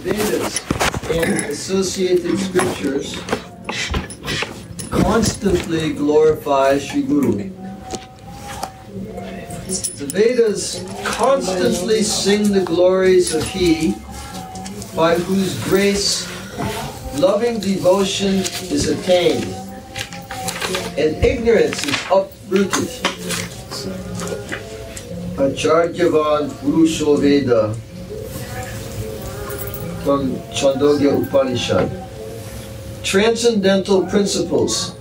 Vedas and associated scriptures constantly glorify Sri Guru. The Vedas constantly sing the glories of He by whose grace loving devotion is attained and ignorance is uprooted. Acharyavan Purusho Veda from Chandogya Upanishad. Transcendental principles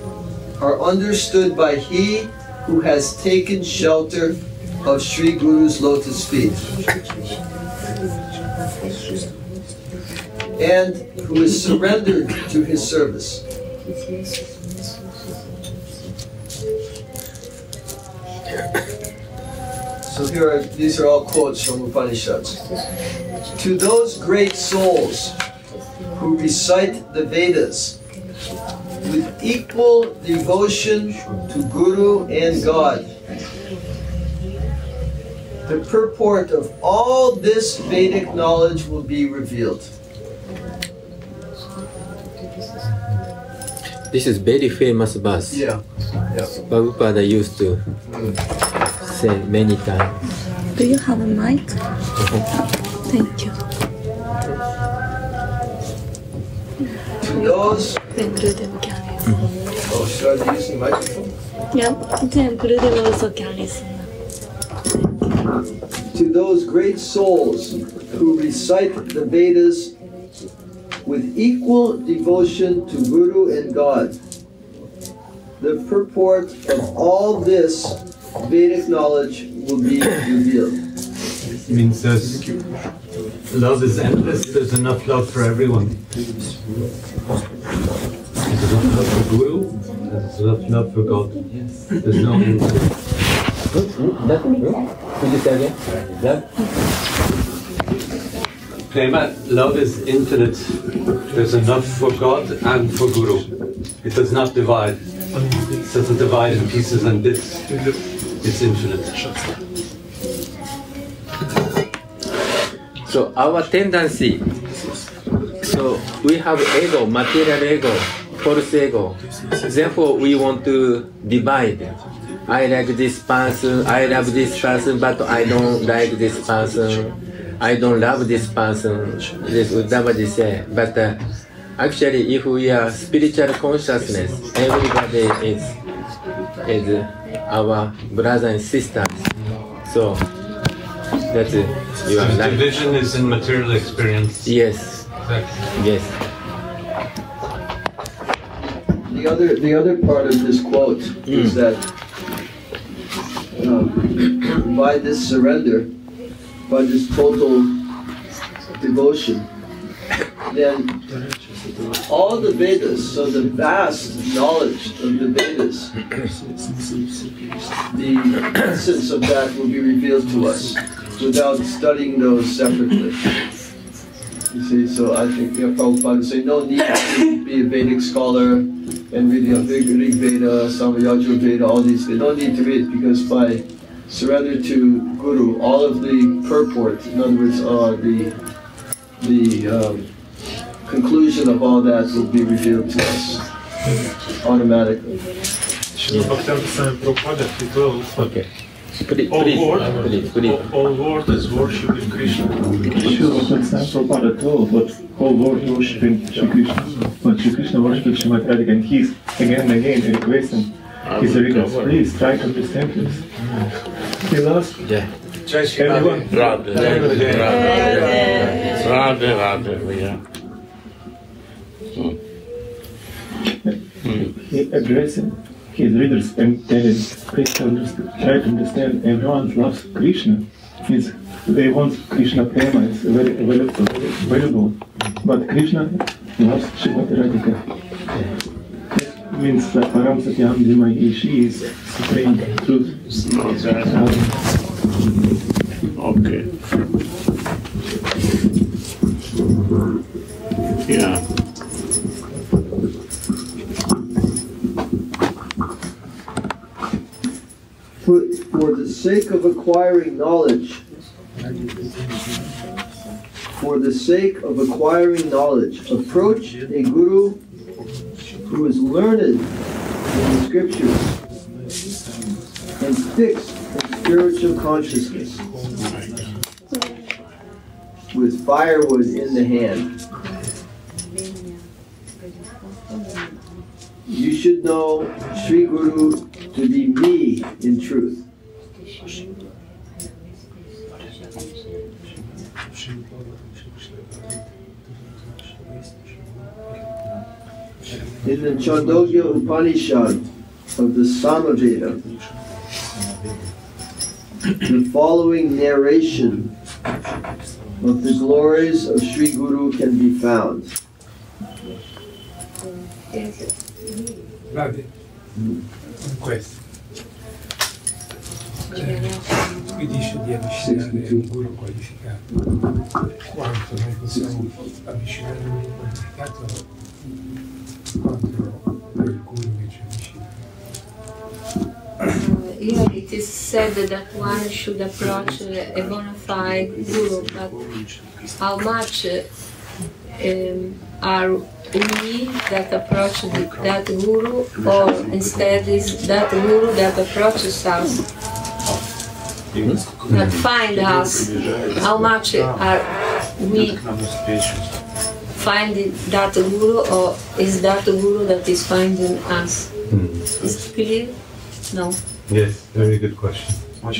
are understood by he who has taken shelter of Sri Guru's lotus feet and who is surrendered to his service. So here are these are all quotes from Upanishads. To those great souls who recite the Vedas with equal devotion to Guru and God, the purport of all this Vedic knowledge will be revealed. This is very famous verse. Yeah. yeah. Prabhupada used to mm. say many times. Do you have a mic? Uh-huh. Thank you. 뱅그르데모 mm-hmm. Oh, should I. To those great souls who recite the Vedas with equal devotion to Guru and God, the purport of all this Vedic knowledge will be revealed means there's love is endless, there's enough love for everyone. There's enough love for Guru, there's enough love for God. There's no end could you say again? That? Prema, love is infinite. There's enough for God and for Guru. It does not divide. It doesn't divide in pieces and bits. It's infinite. So our tendency, so we have ego, material ego, false ego. Therefore, we want to divide. I like this person, I love this person, but I don't like this person. I don't love this person. This Uddhavaji say. But uh, actually, if we are spiritual consciousness, everybody is is our brother and sisters. So that's it. You are The right. division is in material experience. Yes, Exactly. yes. The other, the other part of this quote is that um, by this surrender, by this total devotion, then all the Vedas, so the vast knowledge of the Vedas, the essence of that will be revealed to us without studying those separately. You see, so I think you know, Prabhupada would say no need to be a Vedic scholar and read the Rig Rig Veda, Samayajur Veda, all these. They don't need to read it because by surrender to Guru, all of the purport, in other words, uh, the the um, conclusion of all that will be revealed to us automatically. Bhaktivedanta Swami Prabhupada, he told, Okay. Please, all please, world, please, please. all, all world is worshipping Krishna. Srila Prabhupada told what whole world worshipping Shri Krishna, but Shri Krishna worshipping Srimad Radhika, and he's again and again requesting his readers, please try to understand this. He loves Yeah. everyone. Radhe, Radhe, Radhe, Radhe, Radhe, भैया He addressing his readers and to try to understand everyone loves Krishna. Means they want Krishna prema, it's very available, available. But Krishna loves Srimati Radhika. Means that Param Satyam Dhimahi, she is supreme truth. Okay. Yeah. For, for the sake of acquiring knowledge, for the sake of acquiring knowledge, approach a guru who is learned in the scriptures and fixed in spiritual consciousness with firewood in the hand. You should know Sri Guru to be me in truth. In the Chandogya Upanishad of the Samaveda, the following narration of the glories of Sri Guru can be found. Guardi, questo. Qui dice di avvicinare un guru qualificato. Quanto noi possiamo avvicinare un guru qualificato quanto quel guru che ci avvicina. It is said that one should approach a bona fide guru, but how much um, are we that approach the, that guru, or instead is that guru that approaches us, that find us? How much are we finding that guru, or is that guru that is finding us? Is it clear? No. Yes, very good question. Uh,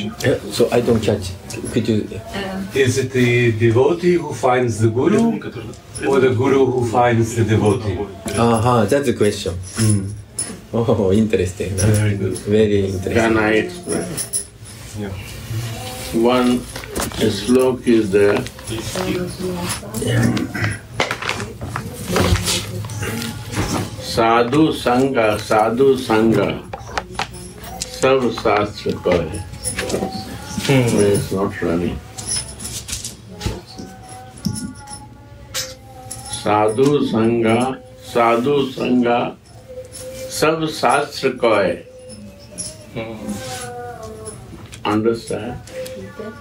So I don't catch. Could you? Uh, Is it the devotee who finds the guru or the guru who finds the devotee? Uh-huh, that's the question. Oh, interesting. Very good. Very interesting. Can I explain? One slok is there. साधु संग साधु संग सब शास्त्र को है Hmm. It's not running. साधु संगा साधु संगा सब शास्त्र को understand hmm.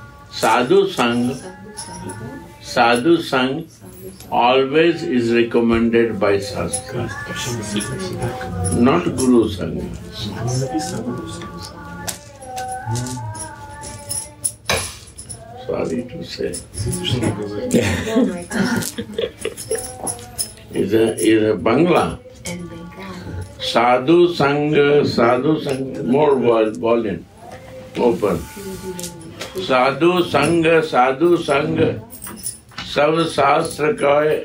Sadhu sang sadhu sang always is recommended by shastra. Not guru sang. hmm. Sorry to say. Is a is a Bangla. Sadhu Sangha, Sadhu Sangha, more vol- volume, open. साधु संग साधु संग सब शास्त्र कहे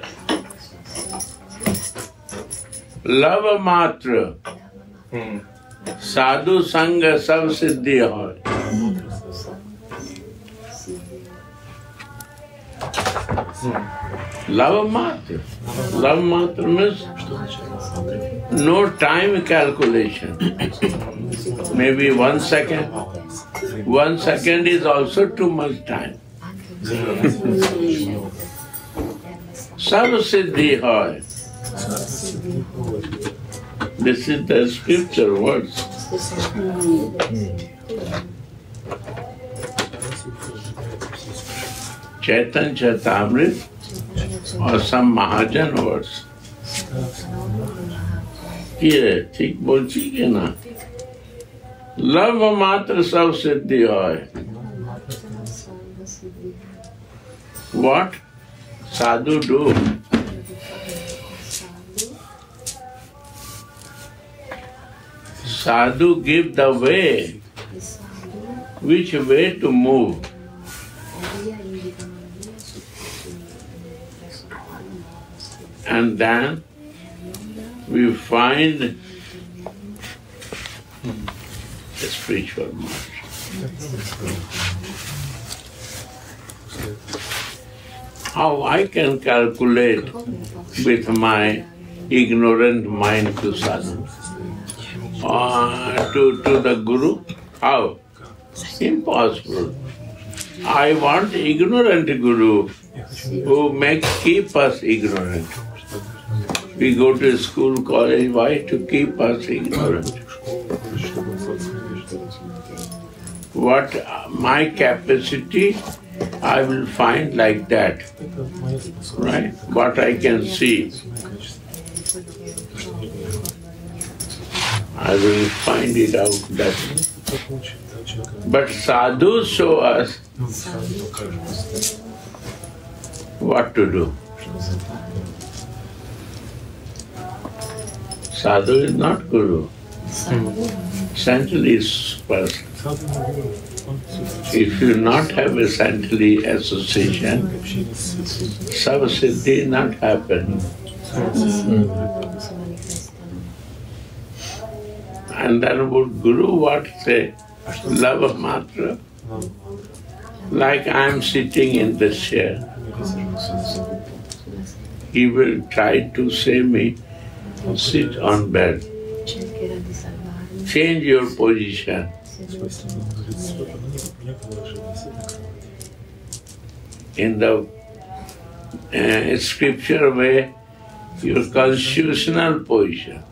love मात्र साधु संग सब सिद्धि हो Love Matra. Love Matra means no time calculation. Maybe one second. One second is also too much time. Sarva Hoy. This is the scripture words. Hmm. चैतन चैतामृत और सम महाजन वर्ष ठीक बोलती के ना। लव मात्र सब सिद्धि है what sadhu do. Sadhu give the way which way to move And then we find a spiritual master. How I can calculate with my ignorant mind to sadhu? Uh, to, to the Guru? How? Impossible. I want ignorant Guru who make keep us ignorant. We go to school, college, why? To keep us ignorant. What my capacity, I will find like that. right? What I can see. I will find it out that. But sadhus show us what to do. Sadhu is not guru. Saintly is person. If you not have a saintly association, Savasiddhi not happen. And then would Guru what say? Love matra. Like I am sitting in this chair. He will try to say me, sit on bed. Change your position. In the uh, scripture way, your constitutional position.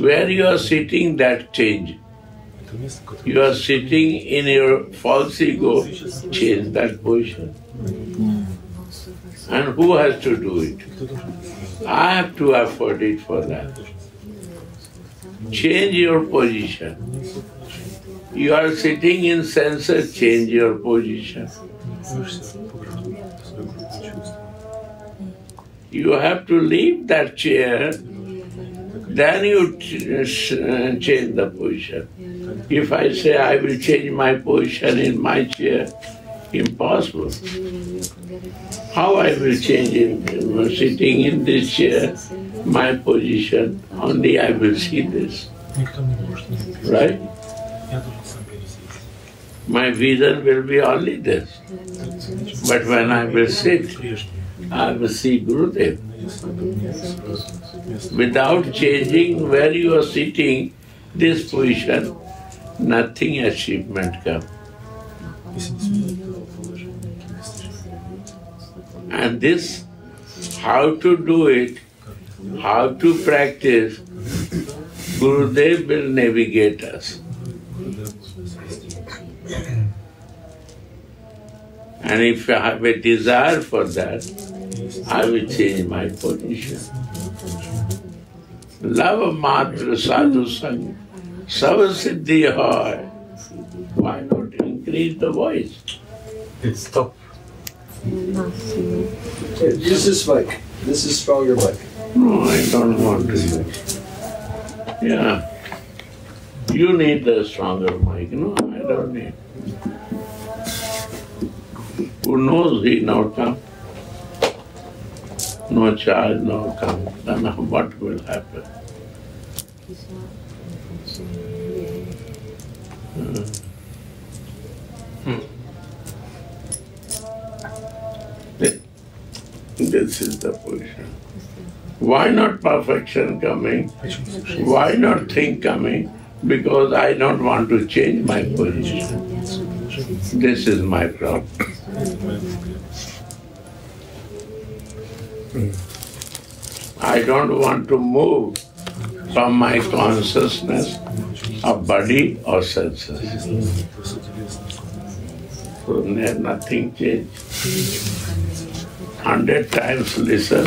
Where you are sitting, that change. You are sitting in your false ego, change that position. And who has to do it? I have to afford it for that. Change your position. You are sitting in senses, change your position. You have to leave that chair, then you ch- change the position. If I say I will change my position in my chair, impossible. How I will change in sitting in this chair, my position, only I will see this. Right? My vision will be only this. But when I will sit, I will see Gurudev. Without changing where you are sitting, this position, nothing achievement come. And this, how to do it, how to practice, Gurudev will navigate us. And if I have a desire for that, I will change my position. Love matra sadhu sang, savasiddhi hoy. Why not increase the voice? It's tough. Use this mic. This is stronger mic. No, I don't want to. Yeah. You need the stronger mic. No, I don't need. Who knows he now come? No charge, no come. Then what will happen? Uh, thi- This is the position. Why not perfection coming? Why not thing coming? Because I don't want to change my position. This is my problem. I don't want to move from my consciousness of body or senses. So ne- nothing change. Hundred times listen,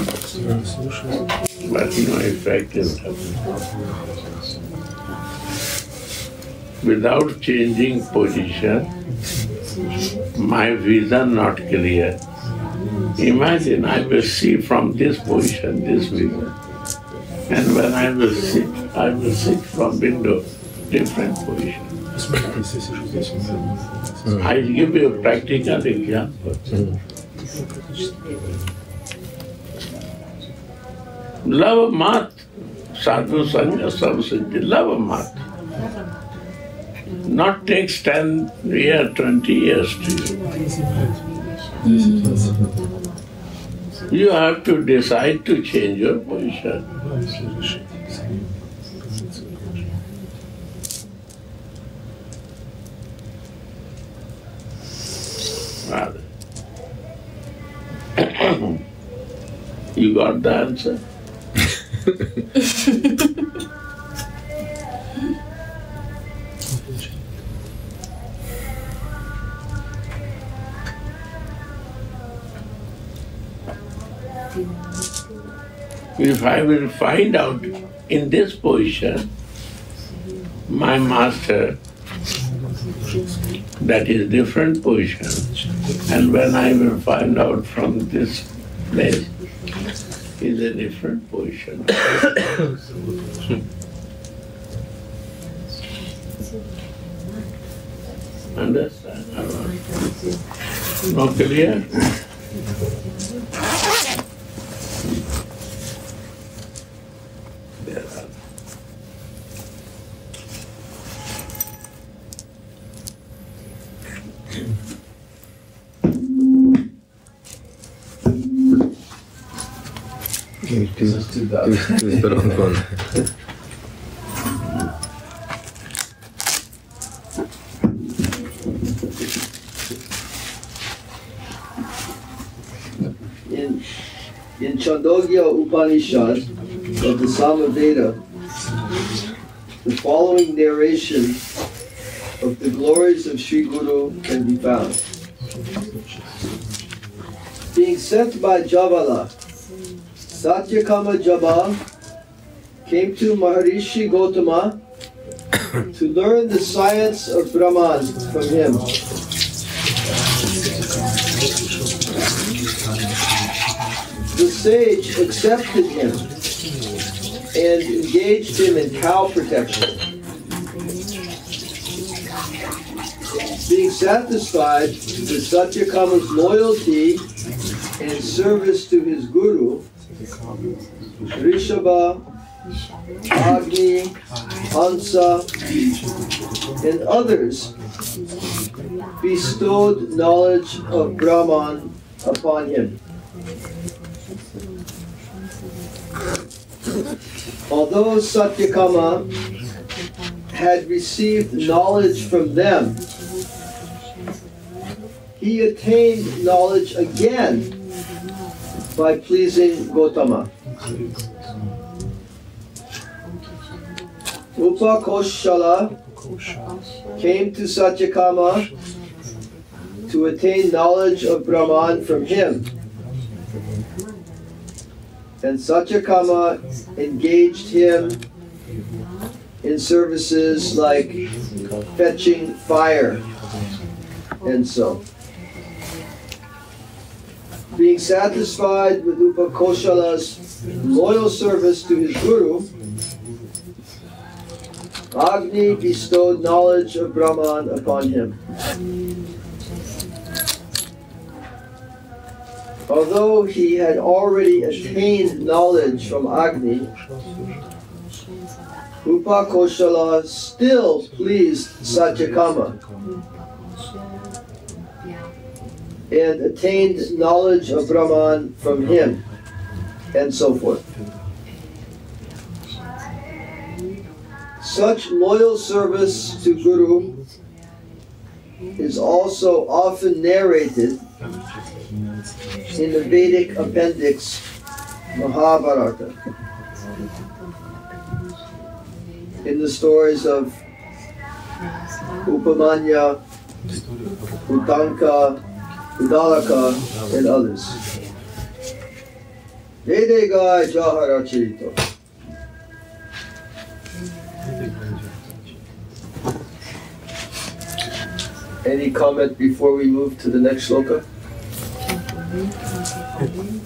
but no effect is happening. Without changing position, my vision not clear. Imagine I will see from this position, this vision. And when I will sit, I will sit from window, different position. I give you a practical example. Love mat, sadhu sangha sab siddhi, love mat. Not takes 10 years, 20 years to you. You have to decide to change your position. Rather. you got the answer? If I will find out in this position, my master, that is different position, and when I will find out from this place, is a different position. Understand? No clear? There are Too, This one. In, in Chandogya Upanishad of the Samaveda, the following narration of the glories of Sri Guru can be found. Being sent by Javala, Satyakama Jabal came to Maharishi Gotama to learn the science of Brahman from him. The sage accepted him and engaged him in cow protection. Being satisfied with Satyakama's loyalty and service to his guru, Rishabha, Agni, Hansa, and others bestowed knowledge of Brahman upon him. Although Satyakama had received knowledge from them, he attained knowledge again by pleasing Gotama. Upakoshala came to Satyakama to attain knowledge of Brahman from him. And Satyakama engaged him in services like fetching fire and so. Being satisfied with Upakoshala's loyal service to his guru, Agni bestowed knowledge of Brahman upon him. Although he had already attained knowledge from Agni, Upakoshala still pleased Satyakama and attained knowledge of Brahman from him, and so forth. Such loyal service to Guru is also often narrated in the Vedic appendix Mahabharata. In the stories of Upamanya, Utanka, Udalaka, and others. Vedegai Jaharachito. Any comment before we move to the next sloka?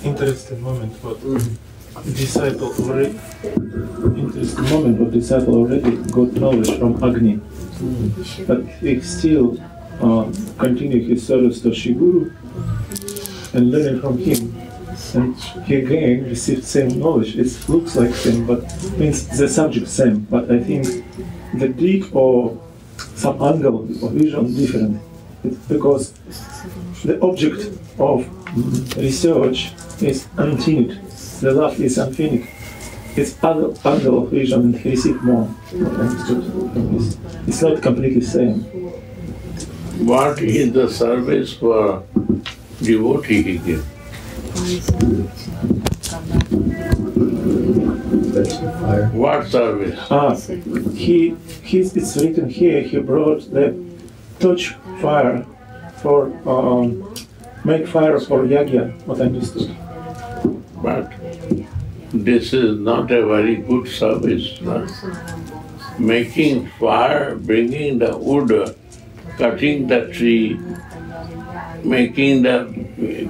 Interesting moment, but mm-hmm. disciple already. Interesting moment, but disciple already got knowledge from Agni, mm. but he still uh, continue his service to Shiguru and learning from him. And he again received same knowledge. It looks like same, but means the subject same. But I think the deep or some angle or vision different. It's because the object of research is unfinished. The love is unfinished. It's other angle of vision and he received more. It's not completely same. What is the service for devotee he gives? What service? Ah, he, he's, it's written here, he brought the touch fire for, um, make fire for yagya, what I understood. But this is not a very good service. no? Making fire, bringing the wood, cutting the tree, making the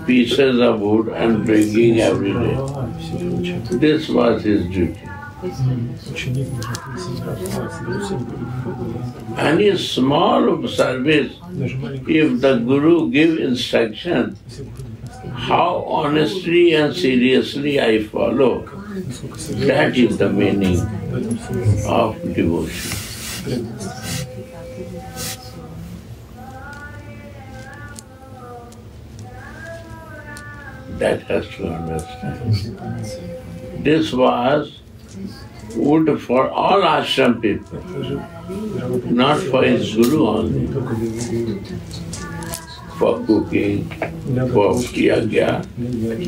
pieces of wood and bringing every day. This was his duty. Any small service, if the Guru give instruction, how honestly and seriously I follow, that is the meaning of devotion. That has to understand. This was wood for all ashram people, not for his guru only. For cooking, for yagya,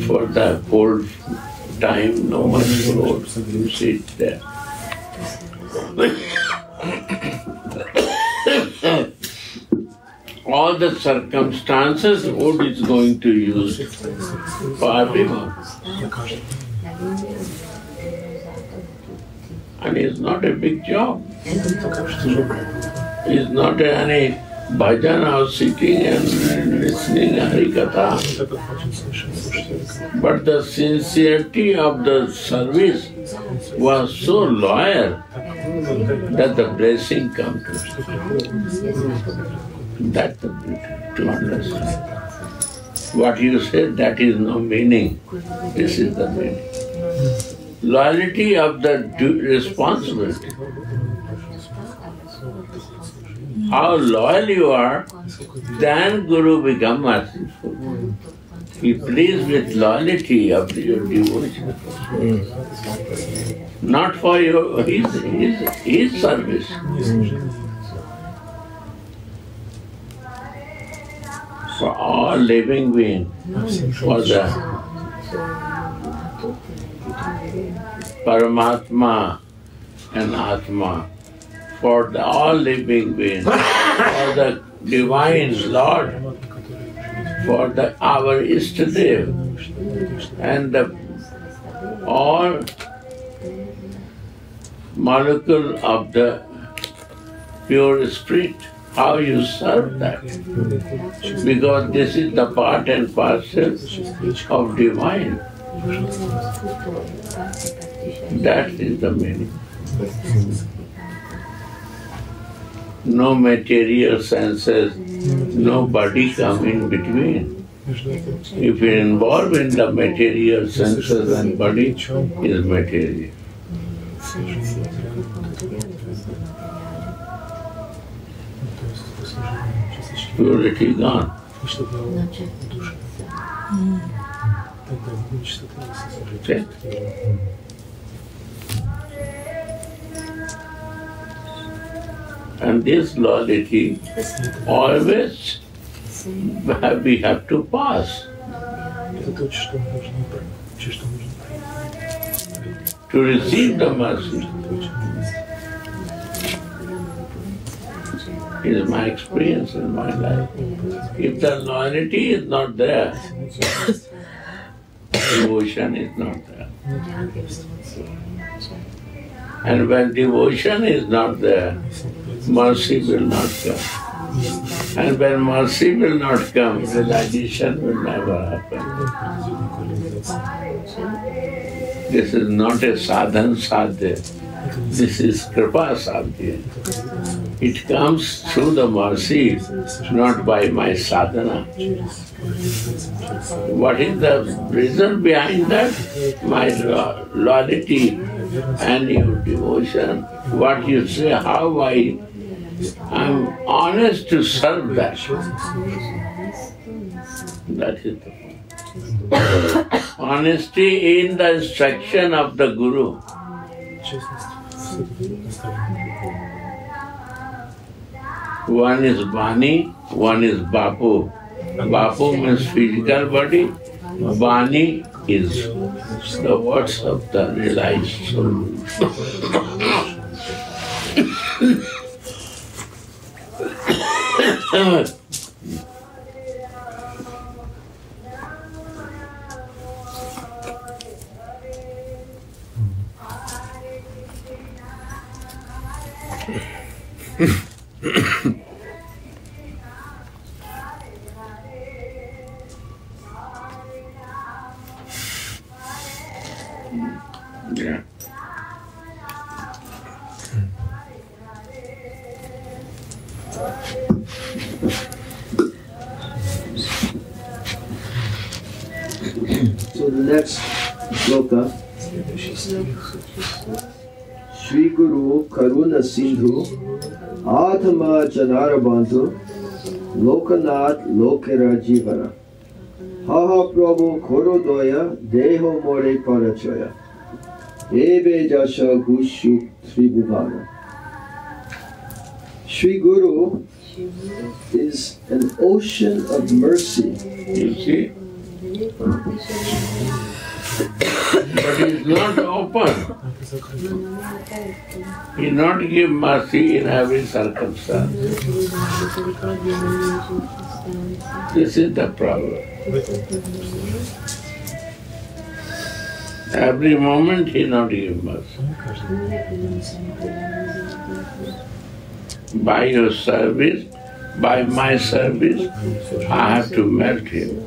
for the cold time, no one could sit there. All the circumstances wood is going to use for everyone. And it's not a big job. It's not any bhajan or sitting and listening Harikatha. But the sincerity of the service was so loyal that the blessing comes. That's the to understand. What you said, that is no meaning. This is the meaning. Loyalty of the responsibility. How loyal you are, then Guru become merciful. He pleased with loyalty of your devotion. Not for your his, his, his service. For all living beings, for the Paramatma and Atma, for the all living beings, for the divine Lord, for the our Istadev, and the all molecule of the pure spirit, how you serve that. Because this is the part and parcel of divine. That is the meaning. No material senses, no body come in between. If you involve in the material senses and body, is material. Purity gone. Okay. And this loyalty always we have to pass. To receive the mercy is my experience in my life. If the loyalty is not there, devotion is not there. And when devotion is not there, mercy will not come. And when mercy will not come, realization will never happen. This is not a sadhan sadhya. This is kripa sadhya. It comes through the mercy, not by my sadhana. What is the reason behind that? My lo- loyalty and your devotion. What you say, how I am honest to serve that. That is the point. Honesty in the instruction of the Guru. One is Bani, one is Bapu. Bapu means physical body, Bani is the words of the realized soul. Jivana Haha Prabhu Korodoya Deho More Parachaya Ebe Jasha Gushu Tribhuvana Shri Guru is an ocean of mercy. See? But he's not open. He not give mercy in every circumstance. This is the problem. Every moment he not give mercy. By your service, by my service, I have to melt him.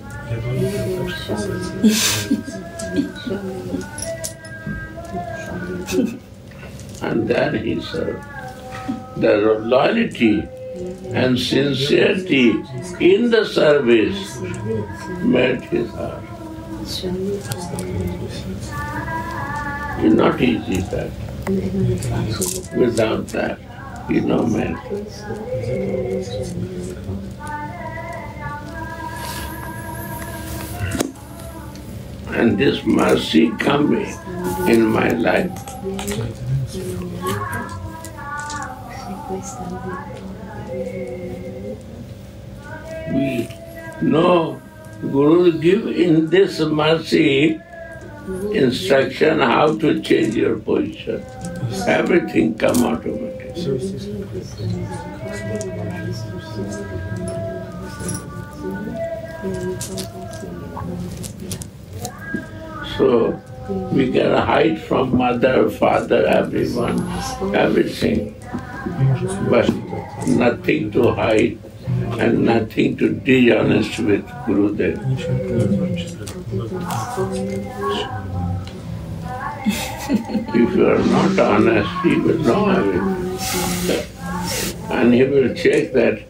and then he served. The loyalty and sincerity in the service melt his heart. It's not easy that. Without that, you know melt. And this mercy coming in my life we know Guru give in this mercy instruction how to change your position. Everything come automatically. So we can hide from mother, father, everyone, everything, but nothing to hide and nothing to dishonest with Gurudev. if you are not honest, he will know everything. And he will check that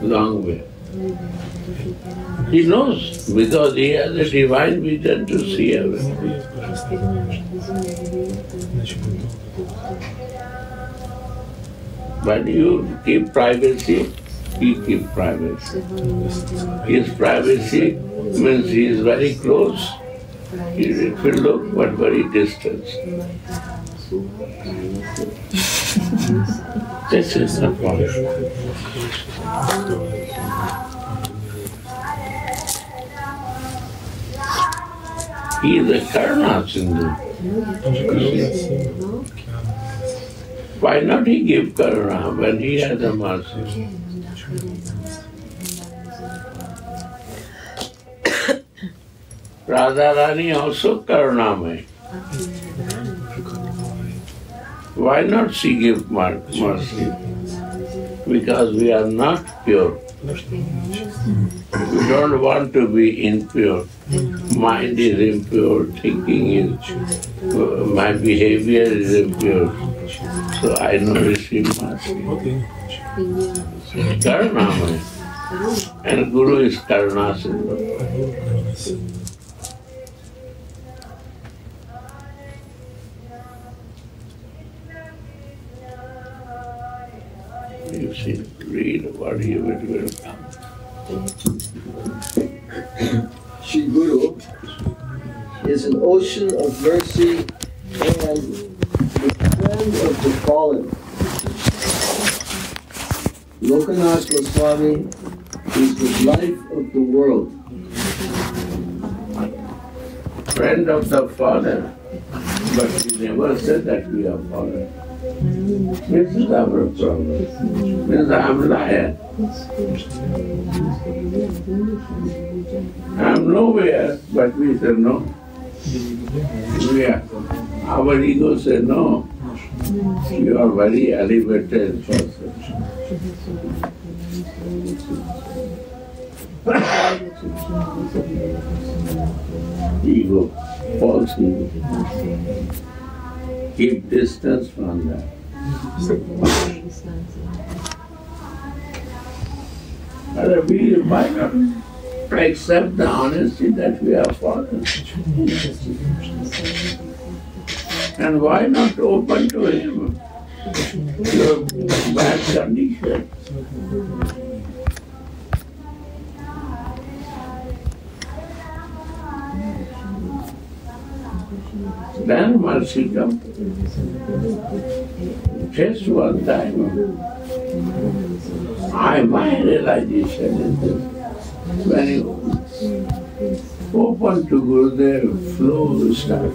long way. He knows because he has a divine vision to see everything. But you keep privacy, he keep privacy. His privacy means he is very close. It will look but very distant. this is the point. He is a Karuna Sindhu. Why not he give Karuna when he has a mercy? Radharani also Karunamay. Why not she give mer- mercy? Because we are not pure. We don't want to be impure. Mind is impure, thinking is, uh, my behavior is impure. So I know receive mercy. Karunamay. And Guru is Karuna Sindhu. You see, read what you will will come. Shri Guru is an ocean of mercy and the friend of the fallen. Lokanath Goswami is the life of the world. Friend of the Father, but he never said that we are fallen. This is our problem. Means I am liar. I am nowhere, but we say no. We are, our ego says, no, you are very elevated person. ego, false ego. Keep distance from that. But we might not accept the honesty that we are fallen. And why not open to him your bad condition? Then mercy comes. Just one time. I, my realization is this. When you open to Gurudev, flow will start.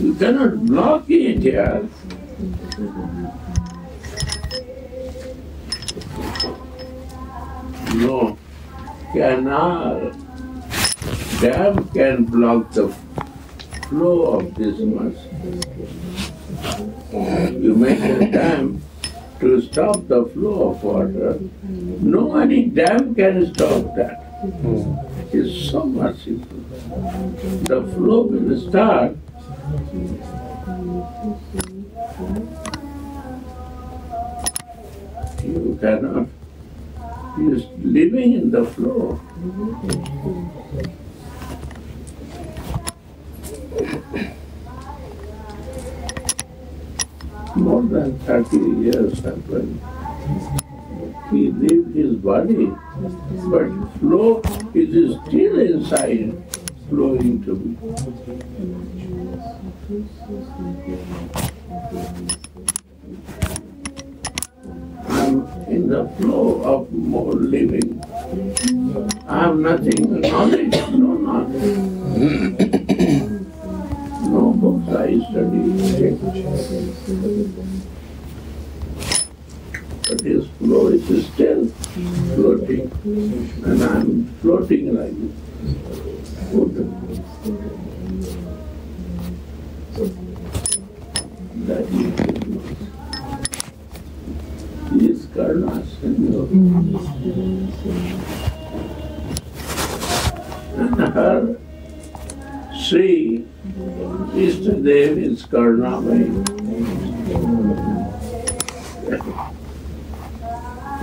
You cannot block it here. No, cannot. Dam can block the flow of mass. You make a dam to stop the flow of water. No any dam can stop that. It's so merciful. The flow will start. You cannot. Is living in the flow. More than 30 years happened. He leave his body, but flow is still inside, flowing to me. I'm in the flow of more living. I have nothing, knowledge, no knowledge. No books I study. But his flow is still floating, and I'm floating like. Good. That is he is Karuna Sindhu. And her Sri Ishtadev is Karunamai.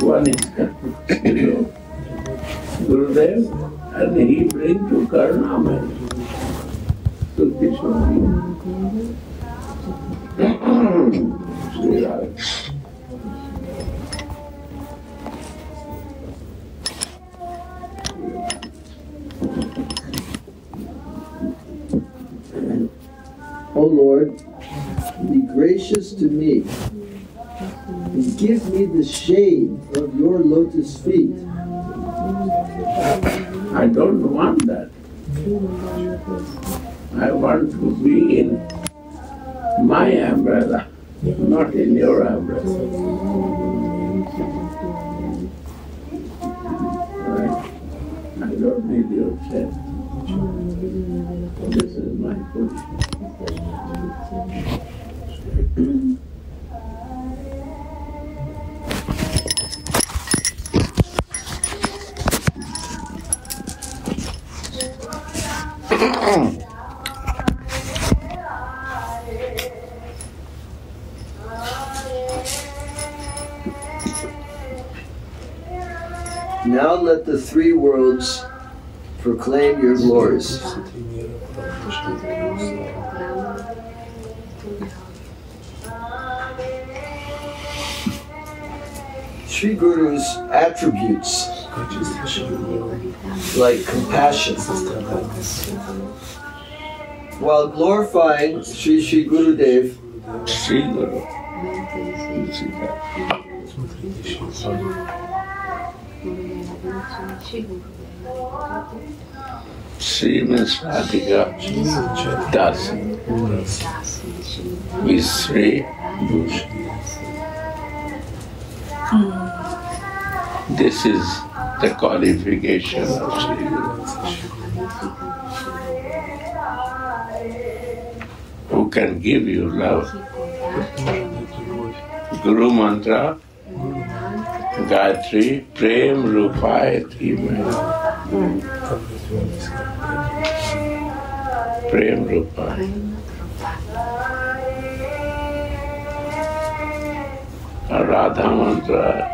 One is Karunamai. Gurudev, and he bring to Karunamai. To Kishore. Sri. O Lord, be gracious to me and give me the shade of your lotus feet. I don't want that. I want to be in my umbrella, not in your umbrella. I don't need your shade. This is my position. Mm. Now let the three worlds proclaim your glories. Sri Guru's attributes, like compassion, while glorifying Sri Sri Gurudev, Sri Guru. Sri means Radhika Dasi. With Sri. This is the qualification of Sri who can give you love. Guru Mantra, Gayatri, Prem Rupaya Dhimahi. Prem Rupaya. Radha Mantra,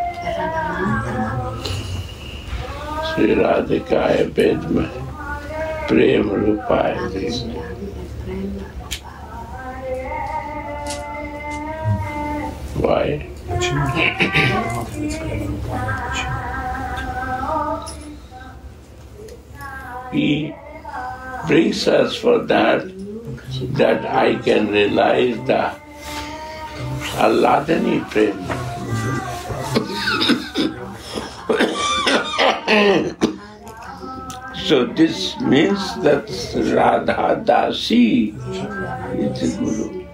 Sri Radhikaya Veda में प्रेम रूपाय? He brings us for that, that I can realize the Alladani prem. so this means that Radha Dasi is the Guru.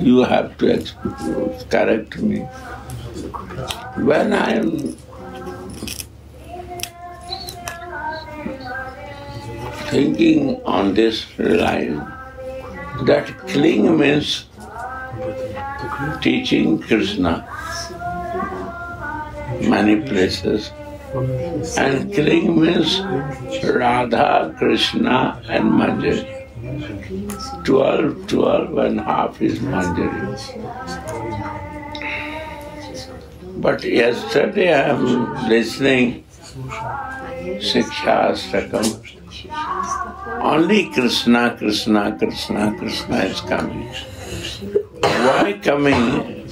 You have to correct me. When I am thinking on this line, that klim means teaching Krishna many places. And klim means Radha, Krishna and Manjari. Twelve, twelve and half is Manjari. But yesterday I am listening Shiksha Astakam. Only Krishna, Krishna, Krishna, Krishna is coming. Why coming?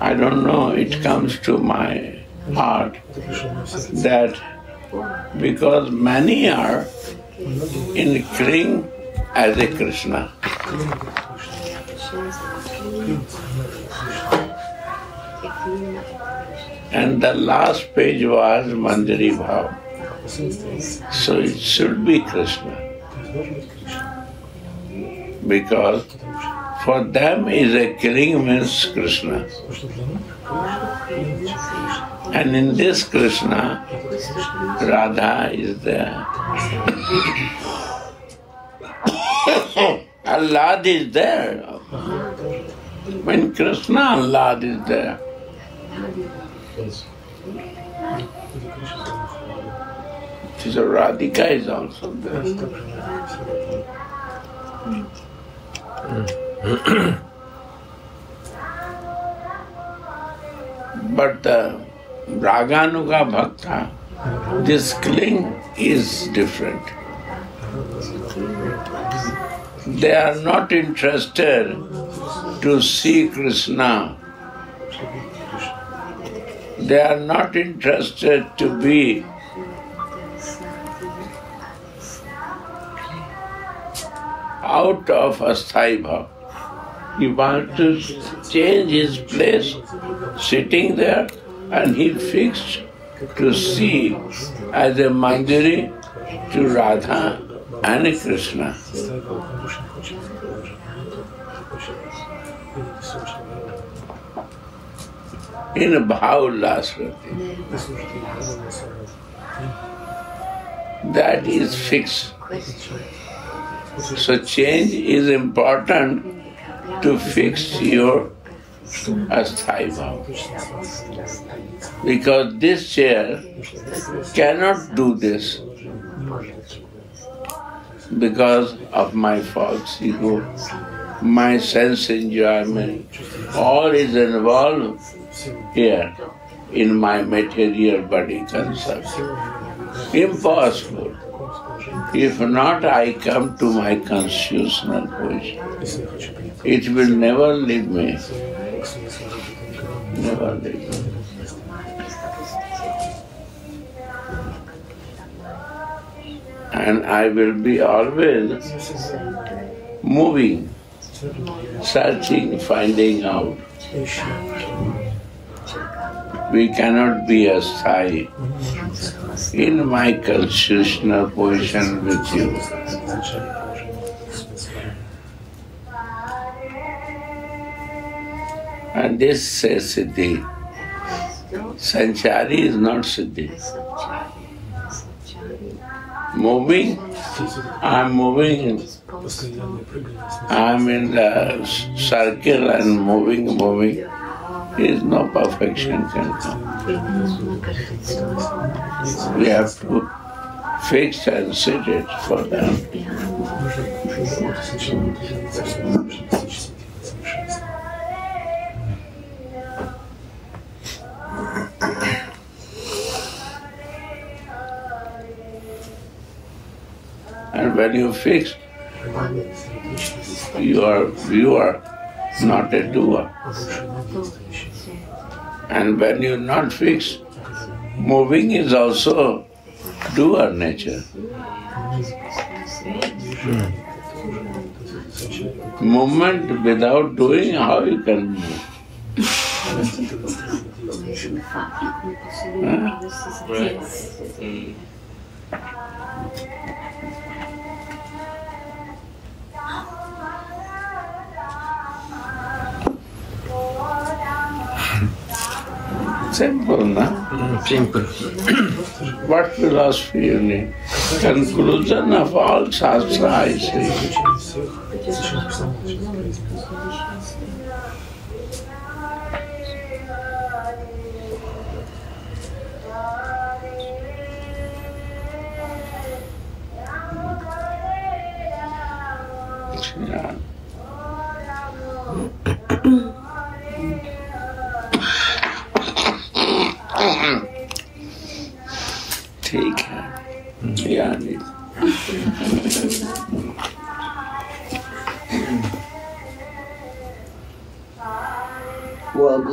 I don't know, it comes to my heart that because many are in klim as a Krishna. And the last page was Manjari Bhav. So it should be Krishna. Because for them is a killing means Krishna. And in this Krishna, Radha is there. Allah is there. When Krishna, Allah is there. So Radhika is also there. but the Raganuga Bhakta, this klim is different. They are not interested to see Krishna. They are not interested to be out of asthai bhav. He wants to change his place, sitting there, and he fixed to see as a Manjari to Radha and Krishna. In a Bhaulasrati. That is fixed. So change is important to fix your asthai bhav. Because this chair cannot do this because of my false ego, my sense enjoyment, all is involved here in my material body concept. Impossible. If not, I come to my constitutional position. It will never leave me. And I will be always moving, searching, finding out. We cannot be a stay in my constitutional position with you. And this says Siddhi. Sanchari is not Siddhi. Moving, I'm moving, I'm in the circle and moving, moving. Is no perfection can come. We have to fix and sit it for them. And when you fix, you are you are not a doer. And when you're not fixed, moving is also doer nature. Movement without doing, how you can move? Hmm. Simple, na? Simple. What philosophy you need? Conclusion of all Shastra, I say.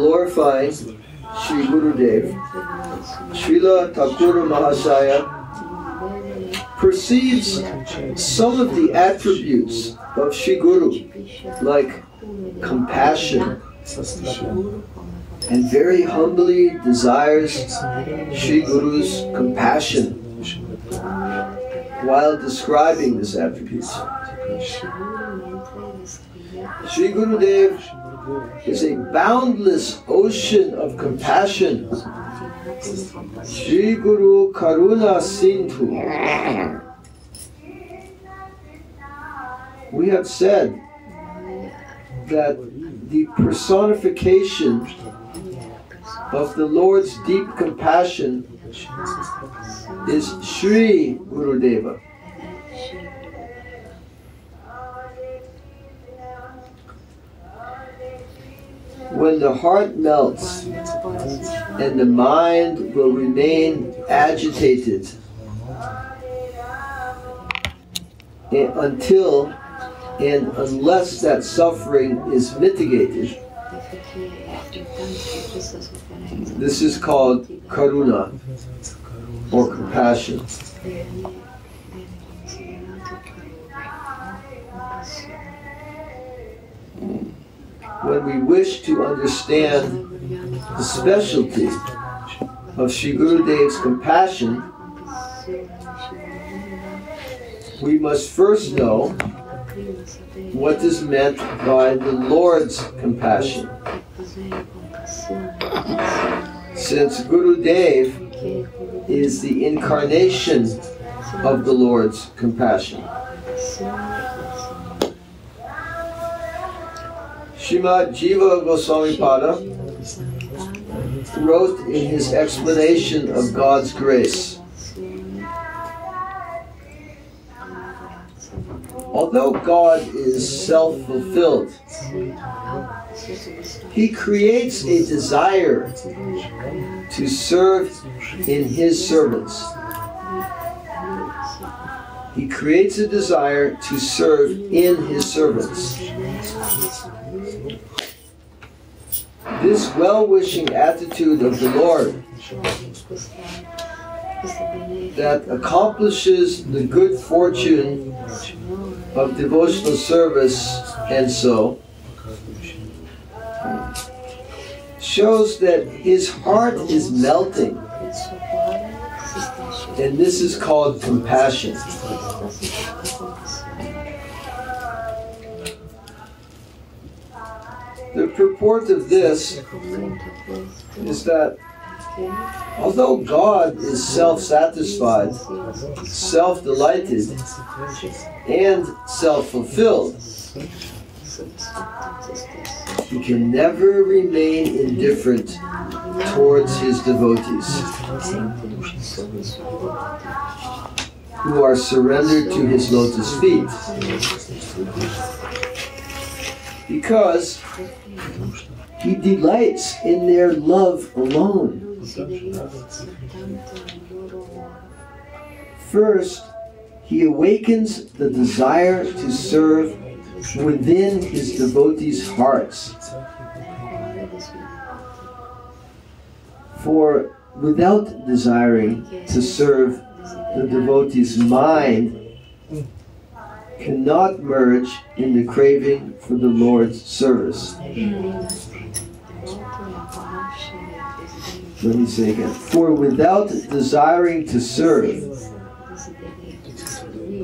Glorifying Sri Gurudev, Srila Thakur Mahasaya perceives some of the attributes of Sri Guru, like compassion, and very humbly desires Sri Guru's compassion while describing this attribute. Sri Gurudev is a boundless ocean of compassion. Sri Guru Karuna Sindhu. We have said that the personification of the Lord's deep compassion is Sri Gurudeva. When the heart melts and the mind will remain agitated eh, until and unless that suffering is mitigated, this is called karuna or compassion. When we wish to understand the specialty of Sri Gurudev's compassion, we must first know what is meant by the Lord's compassion. Since Gurudev is the incarnation of the Lord's compassion. Srimad Jiva Goswami Pada wrote in his explanation of God's grace Although God is self fulfilled, He creates a desire to serve in His servants. he creates a desire to serve in his servants. This well wishing attitude of the Lord that accomplishes the good fortune of devotional service and so shows that his heart is melting and this is called compassion. The purport of this is that although God is self satisfied, self delighted, and self fulfilled, he can never remain indifferent towards his devotees who are surrendered to his lotus feet. Because he delights in their love alone. First, he awakens the desire to serve within his devotees' hearts. For without desiring to serve, the devotee's mind cannot merge in the craving for the Lord's service. Let me say again. For without desiring to serve,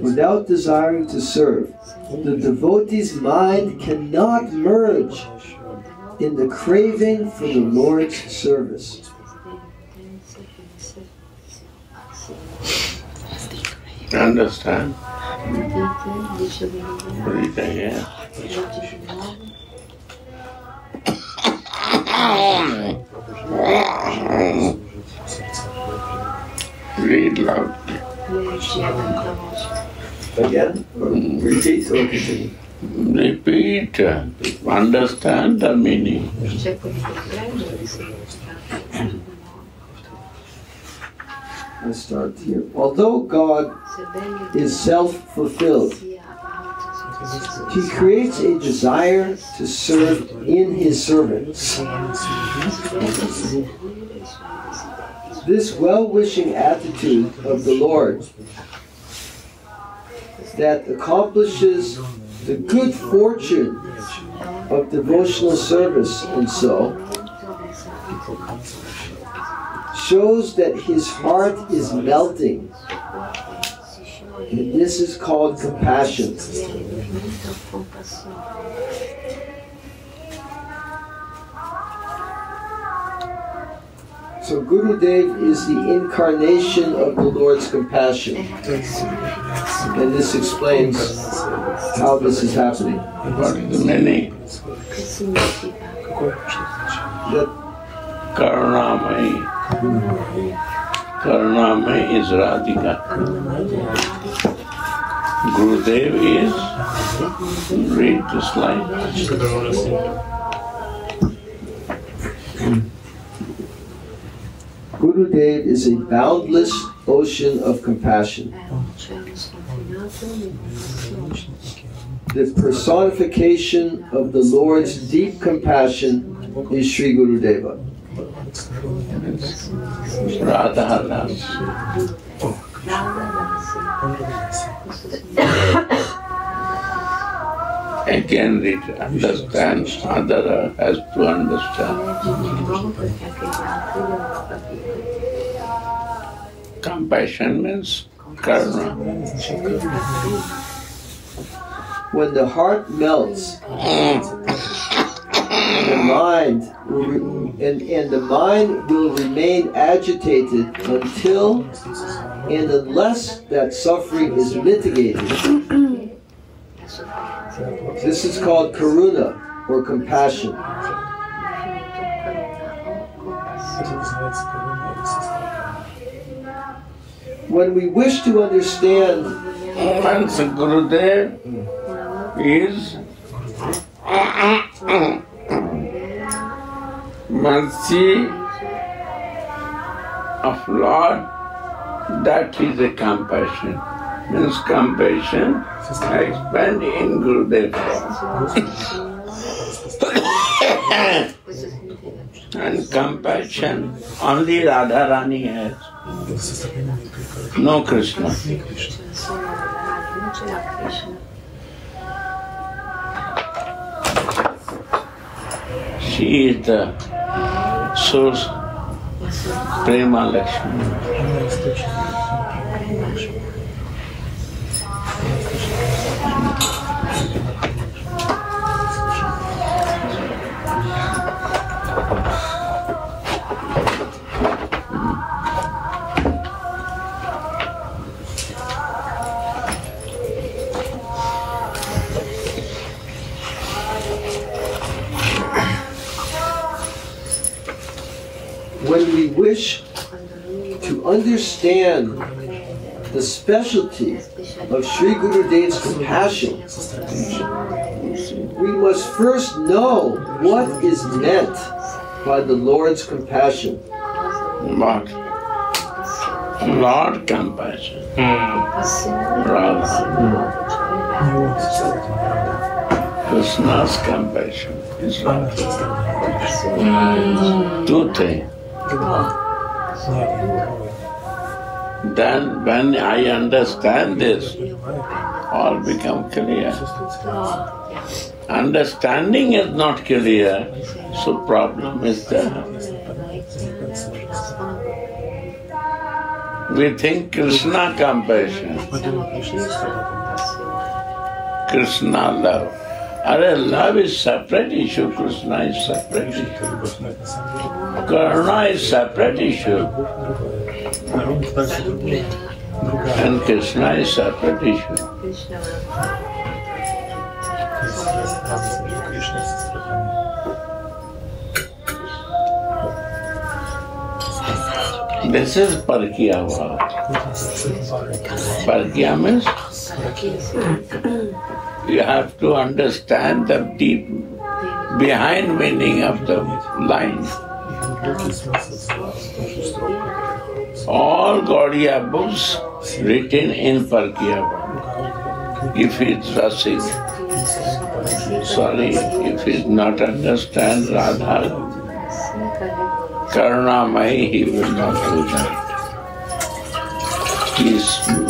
without desiring to serve, the devotee's mind cannot merge in the craving for the Lord's service. Understand? Read again. Read loudly. Again? Or repeat or continue? Repeat. Understand the meaning. Let's start here. Although God is self fulfilled, He creates a desire to serve in His servants. This well wishing attitude of the Lord that accomplishes the good fortune of devotional service and so shows that his heart is melting. And this is called compassion. So Guru Dev is the incarnation of the Lord's compassion. And this explains how this is happening. What is the? That Karunamai. Karunamai is Radhika. Gurudev is, read the slide. Guru Dev is a boundless ocean of compassion. The personification of the Lord's deep compassion is Sri Guru Deva. Radha. Again read, understand, other has to understand. Compassion means karma. When the heart melts, the mind and, and the mind will remain agitated until and unless that suffering is mitigated. This is called karuna or compassion. When we wish to understand Once Gurudev is mercy of Lord, that is a compassion. means compassion expand in Gurudev and compassion only Radharani has, no Krishna. She is the source Prema Lakshmi. When we wish to understand the specialty of Sri Guru Dev's compassion, we must first know what is meant by the Lord's compassion. But Lord compassion. Hmm. Radha. Krishna's compassion is Radha. Hmm. Two things. Then when I understand this, all become clear. Understanding is not clear, so problem is there. We think Krishna compassion, Krishna love. Are love is separate issue, Krishna is separate issue. Karuna is separate issue. And Krishna is separate issue. This is Parkiya Bhav. Parkiya means you have to understand the deep behind meaning of the line. All Gaudiya books written in Parkiya. If it's Rasik, sorry, if he not understand Radha, Karna Karunamai, he will not do that. He is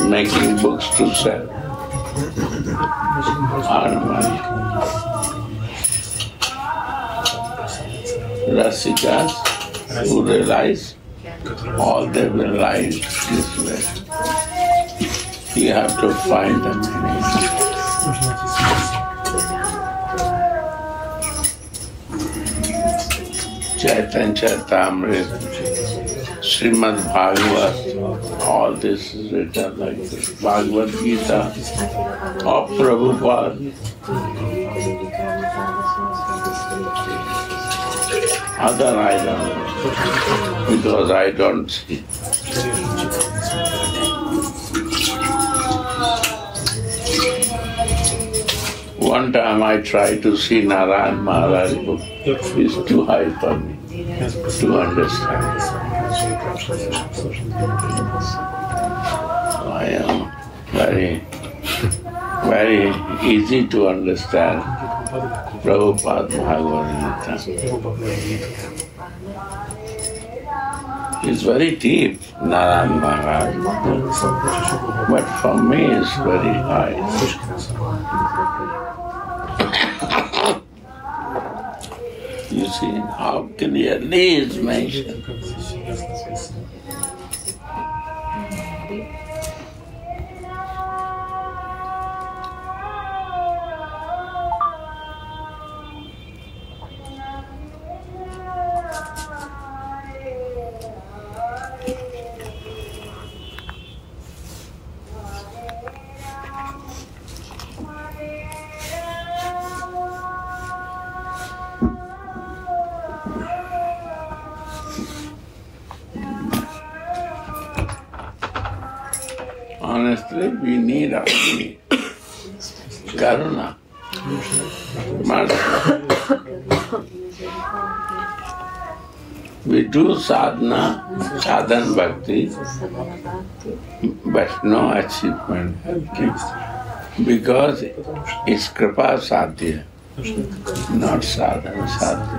making books to sell. Rasikas who realize all they will rise this way. You have to find the meaning. Chaitanya Charitamrita, Srimad Bhagavat, all this is written like this. Bhagavad Gita oh, of Prabhupada. Other I don't know, because I don't see. One time I tried to see Narayan Maharaj book. It's too high for me to understand. I am very, very easy to understand Prabhupada Bhagavad Gita. It's very deep, Narayan Maharaj. But for me it's very high. You see how can clearly is mentioned. साधन भक्ति but know achievement because इस कृपा साध्य not साधन साध्य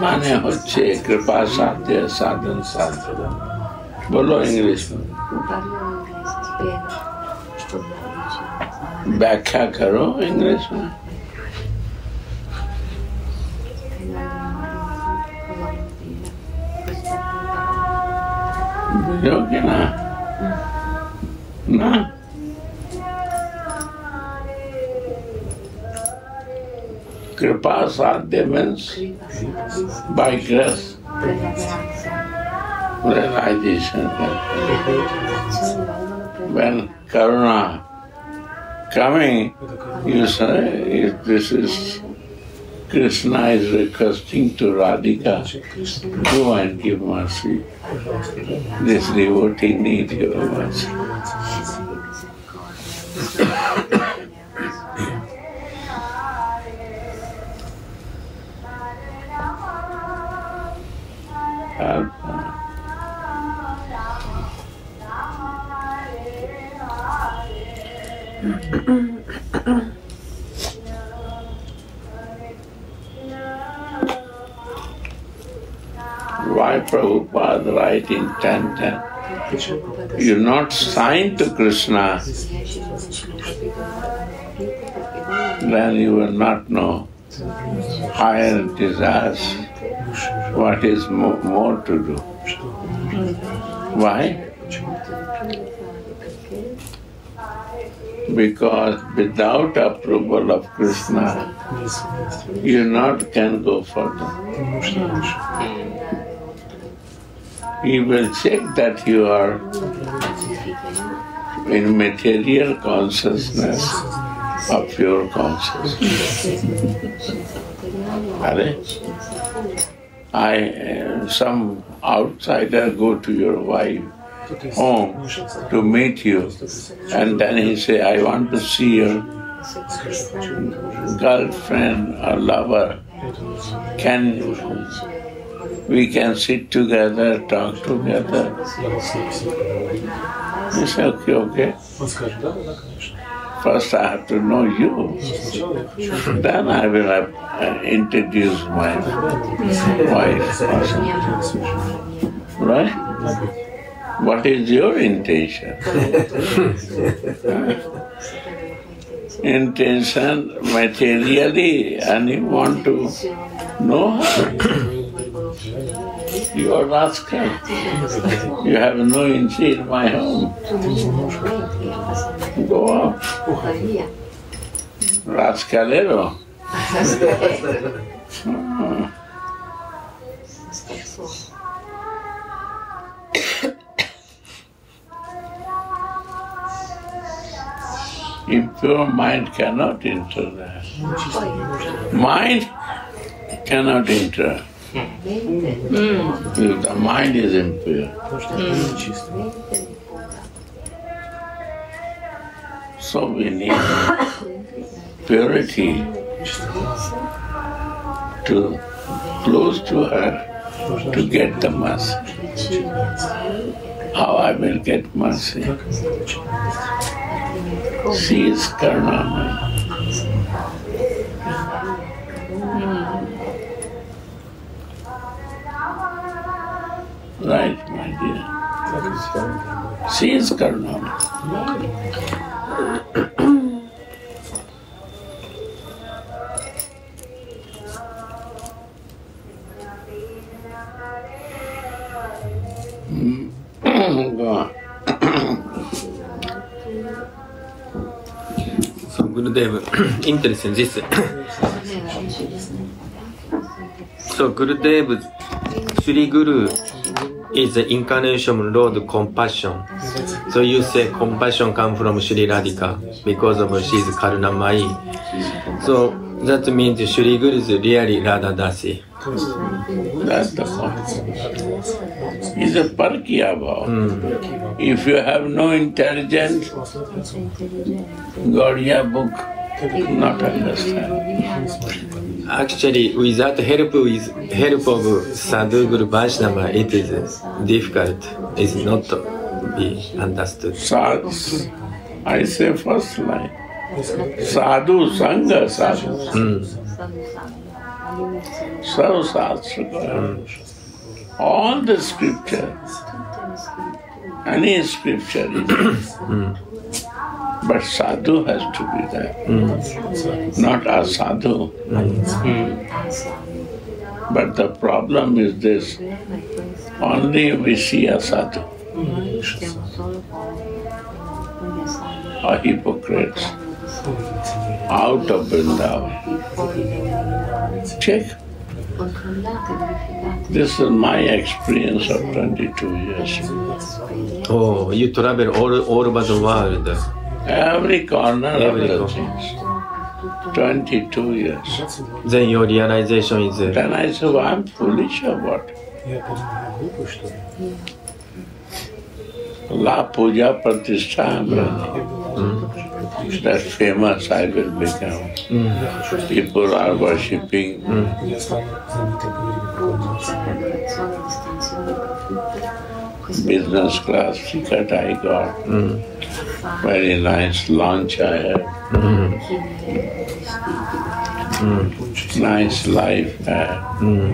माने हे कृपा साध्य साधन साध्य. बोलो इंग्लिश में. व्याख्या करो इंग्लिश में. ಜೋಕಿನ ನಾ Kripa Sadhya means by grace, realization. When Karuna coming, you say, this is Krishna is requesting to Radhika, go and give mercy. This devotee needs your mercy. 1010? You're not signed to Krishna, then you will not know higher desires, what is mo- more to do. Why? Because without approval of Krishna, you not can go further. Hmm. He will check that you are in material consciousness of pure consciousness. Are I, uh, some outsider go to your wife home to meet you and then he say, I want to see your girlfriend or lover. Can we can sit together, talk together. You okay, okay. First I have to know you. Then I will have, uh, introduce my wife. Right? What is your intention? intention materially, and you want to know her. You are rascal. You have no inch in my home. Go out. Rascalero. Hmm. Impure mind cannot enter there. Mind cannot enter. If the mind is impure. Mm. So we need purity to close to her to get the mercy. How I will get mercy? She is Karunamaya. Right, my dear. She デーブインテリセンジスそうグルデーブシュリグル is the incarnation of Lord Compassion. So you say compassion come from Sri Radhika because of she's Karunamai. So that means Sri Guru is really Radha Dasi. That's the point. It's a parkya bhav. If you have no intelligence, Gaudiya book not understand. Actually, without help with help of Sadhu Guru Vaishnava, it is difficult. It's not to be understood. Sadhu, I say first line. Sadhu Sangha Sadhu. Mm. Sarv Shastra. All the scripture, any scripture is But sadhu has to be there, not a sadhu. But the problem is this only we see a sadhu, a hypocrites out of Vrindavan. Check. This is my experience of 22 years. Oh, you travel all, all over the world. Every corner Every of the changed. 22 years. Then your realization is there. Then I said, well, I'm foolish or what? La Puja Pratishtha Amrani. Mm. That famous I will become. Mm. People are worshipping. Mm. Business class ticket I got. Hmm. Very nice lunch I had. Hmm. Nice life I had. Hmm.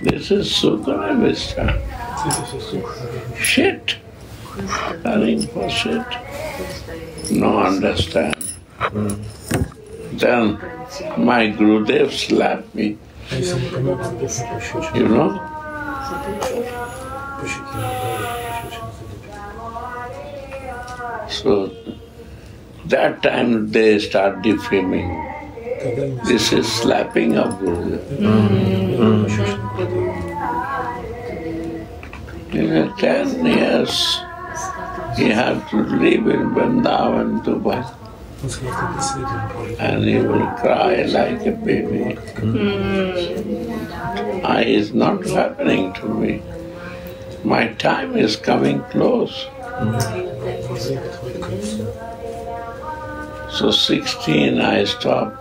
This is Sukha Vista. Shit. Nothing for shit. No understand. Then my Gurudev slapped me, you know. So that time they start defaming. This is slapping of Gurudev. Mm. Mm. In ten years, he had to live in Vrindavan and Dubai and he will cry like a baby. Mm. I, it's not happening to me. My time is coming close. Mm. So 16 I Stop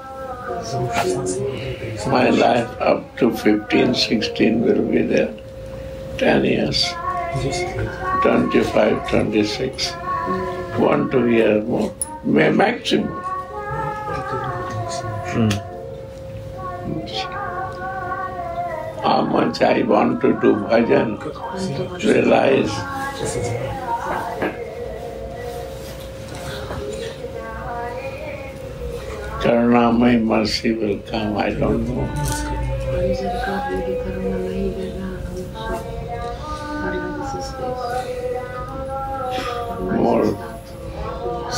My life up to 15, 16 will be there. 10 years. 25, 26. One, two years more maximum. How much I want to do bhajan, realize Karunamai mercy will come, I don't know.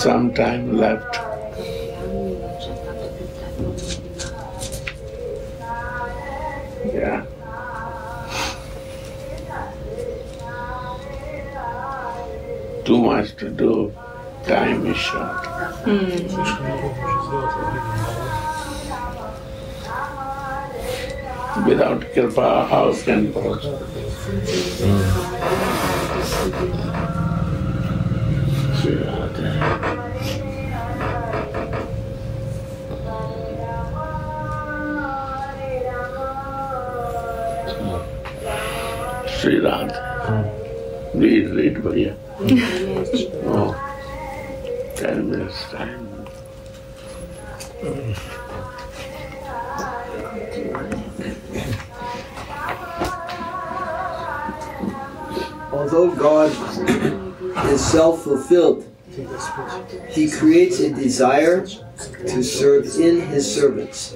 some time left. Yeah. Too much to do. Time is short. Mm. Without Kirpa, how can prosper? Read read बढ़िया ten minutes time Although God is self fulfilled, He creates a desire to serve in His servants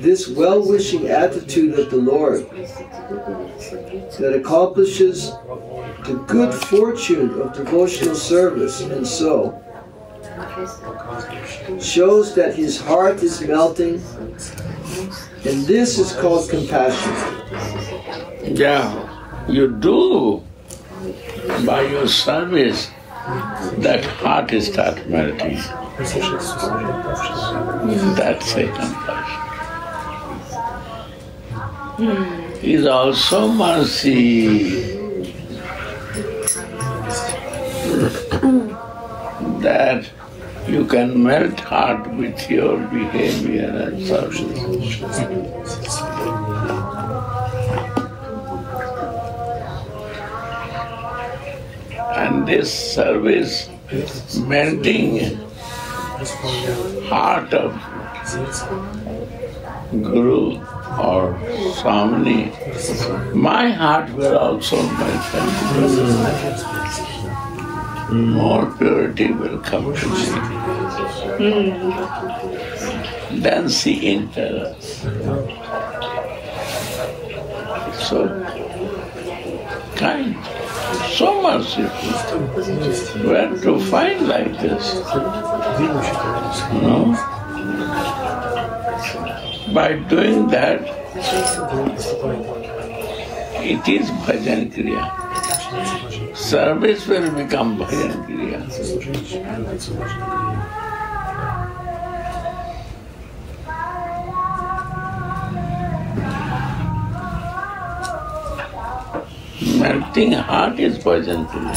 this well wishing attitude of the Lord that accomplishes the good fortune of devotional service and so shows that his heart is melting and this is called compassion. Yeah, you do by your service that heart is start melting. That's a compassion. Is also mercy. that you can melt heart with your behavior and service. And this service melting heart of Guru or Swami, my heart will also melt and more purity will come to me. Then see in terror. So kind, so merciful. Where to find like this? No? By doing that, it is bhajan kriya. Service will become bhajan kriya. Melting heart is bhajan kriya.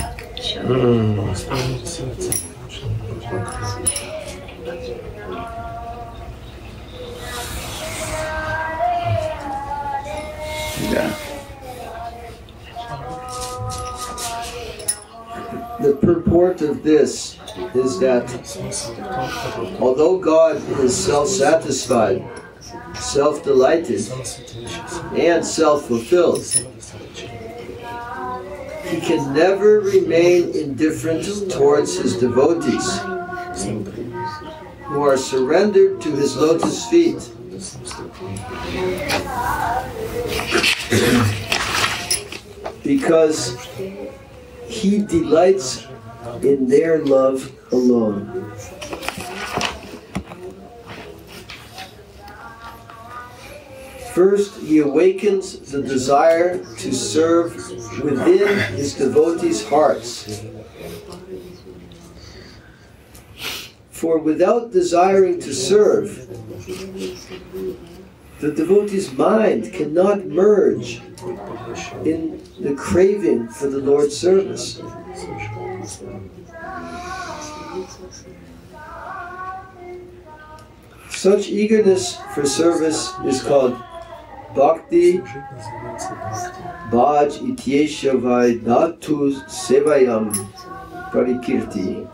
Yeah. The purport of this is that although God is self satisfied, self delighted, and self fulfilled, he can never remain indifferent towards his devotees who are surrendered to his lotus feet. Because he delights in their love alone. First, he awakens the desire to serve within his devotees' hearts. For without desiring to serve, the devotee's mind cannot merge in the craving for the Lord's service. Such eagerness for service is called bhakti bhaj ityeshavai dhatu sevayam parikirti.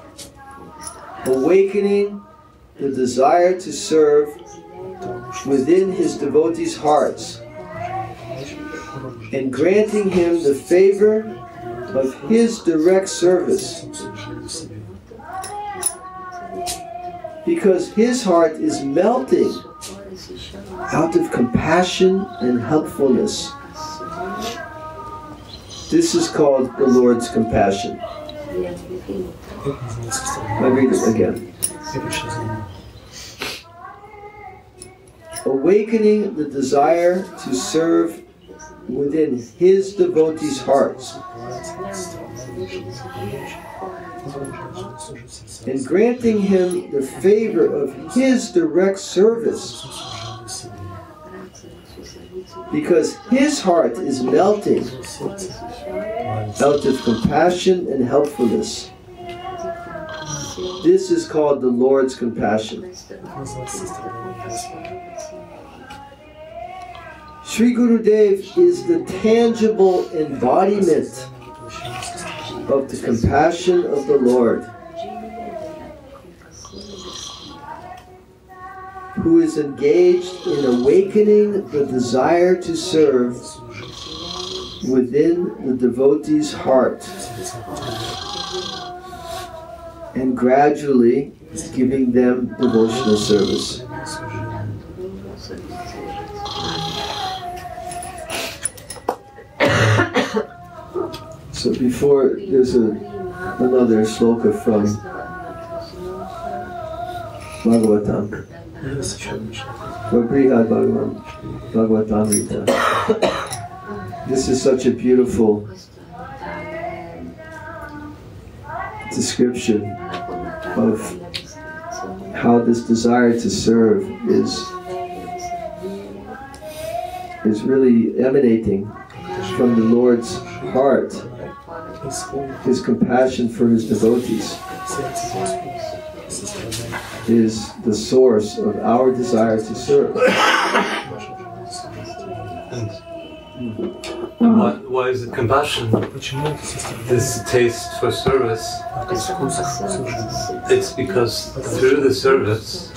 Awakening the desire to serve within his devotees' hearts and granting him the favor of his direct service. Because his heart is melting out of compassion and helpfulness. This is called the Lord's compassion. I read it again. Awakening the desire to serve within his devotees' hearts. And granting him the favor of his direct service. Because his heart is melting out of compassion and helpfulness. This is called the Lord's compassion. Sri Gurudev is the tangible embodiment of the compassion of the Lord, who is engaged in awakening the desire to serve within the devotee's heart and gradually giving them devotional service. So before there's a, another sloka from Bhagavatam, or Bhagavan, Bhagavatamrita. This is such a beautiful description of how this desire to serve is is really emanating from the Lord's heart his compassion for his devotees. Is the source of our desire to serve. And why, hmm. Why is it compassion? This taste for service. It's because through the service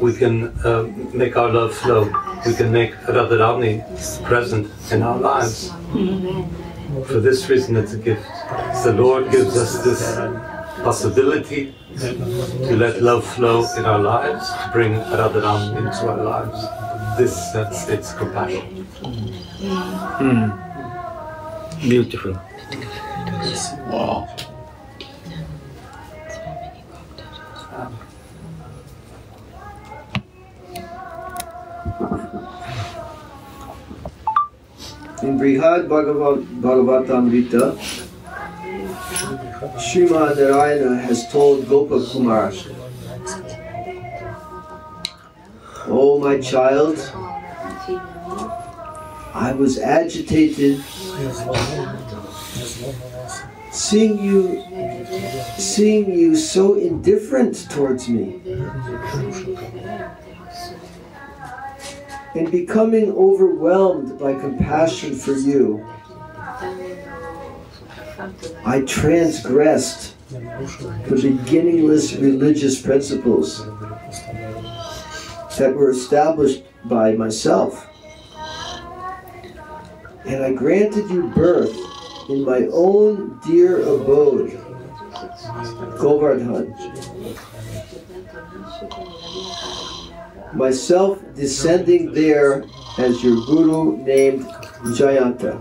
we can uh, make our love flow. We can make Radharani present in our lives. For this reason, it's a gift. The Lord gives us this possibility to let love flow in our lives, to bring Radharani into our lives. This that's its compassion. Hmm. Beautiful. Wow. In Brihad Bhagavat, Bhagavatamrita, Srimad Narayana has told Gopakumar, Oh my child, I was agitated. Seeing you seeing you so indifferent towards me. And becoming overwhelmed by compassion for you. I transgressed the beginningless religious principles that were established by myself. And I granted you birth in my own dear abode, Govardhan. Myself descending there as your guru named Jayanta.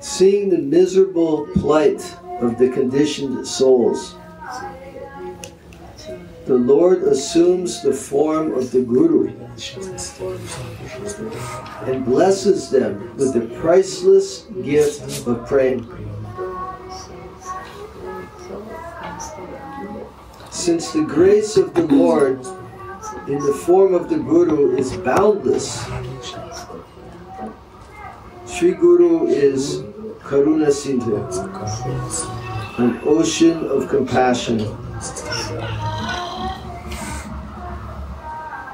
Seeing the miserable plight of the conditioned souls, the Lord assumes the form of the Guru and blesses them with the priceless gift of praying. Since the grace of the Lord in the form of the Guru is boundless, Sri Guru is Karuna Sindhu, an ocean of compassion.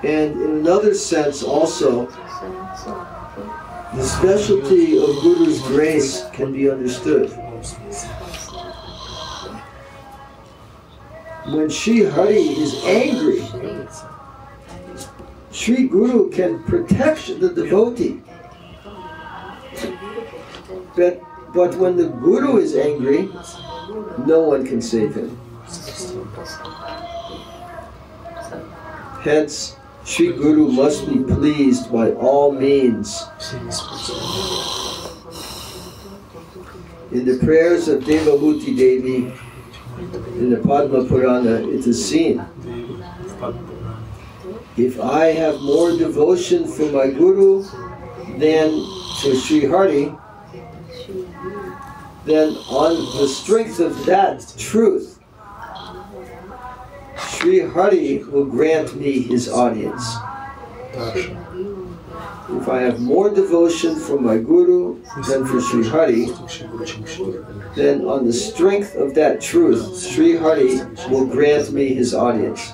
And in another sense also, the specialty of Guru's grace can be understood. When Sri Hari is angry, Sri Guru can protect the devotee. But, but when the Guru is angry, no one can save him. Hence, Sri Guru must be pleased by all means. In the prayers of Devahuti Devi, in the Padma Purana, it is seen. If I have more devotion for my Guru than for Sri Hari, then on the strength of that truth, Sri Hari will grant me his audience. If I have more devotion for my Guru than for Sri Hari, then on the strength of that truth, Sri Hari will grant me his audience.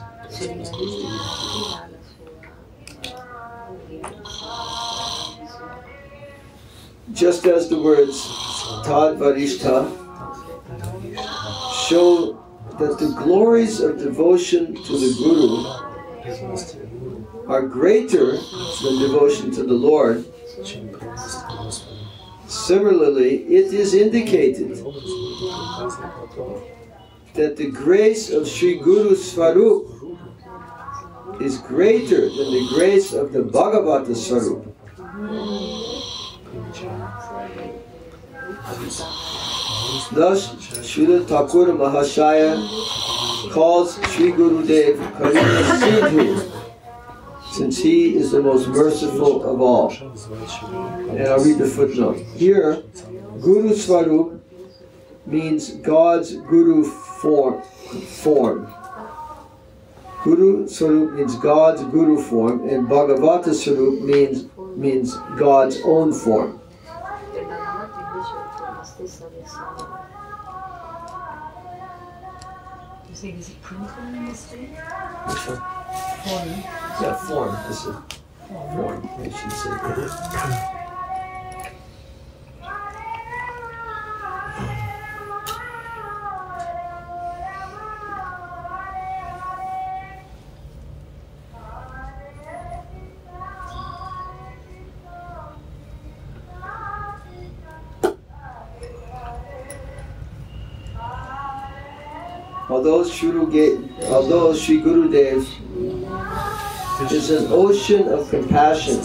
Just as the words Tad Varishta show that the glories of devotion to the Guru are greater than devotion to the Lord, similarly, it is indicated that the grace of Sri Guru Swarup is greater than the grace of the Bhagavata Swarup. Thus, Srila Thakur Mahashaya calls Sri Gurudev Karuna Sindhu, since he is the most merciful of all. And I'll read the footnote. Here, Guru Swarup means God's Guru form. form. Guru Swarup means God's Guru form, and Bhagavata Swarup means means God's own form. Yeah, form. This is form. form. I should say. Although Shri, Ge- although Sri Gurudev is an ocean of compassion,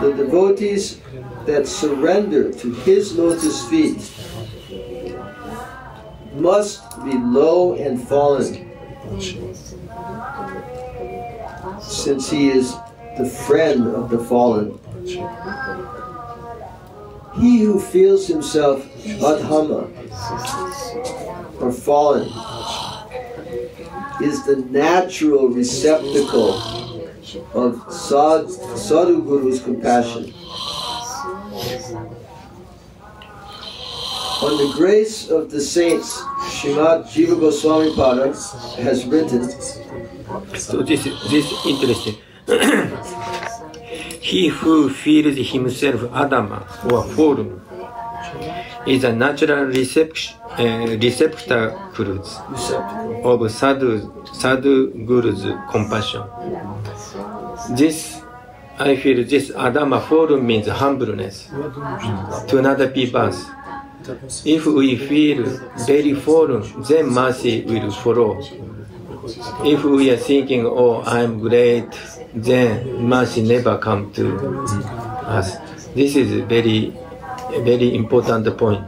the devotees that surrender to his lotus feet must be low and fallen, since he is the friend of the fallen. He who feels himself adhama or fallen is the natural receptacle of Sad, Sadhu Guru's compassion. On the grace of the saints, Srimad Jiva Goswami Pada has written, So this is this is interesting. he who feels himself Adhama or fallen is a natural reception, uh, receptacles of sadhu, sadhu guru's compassion. This, I feel this Adhama fallen means humbleness to another people's. If we feel very fallen, then mercy will follow. If we are thinking, oh, I'm great, then mercy never come to us. This is very, very important point.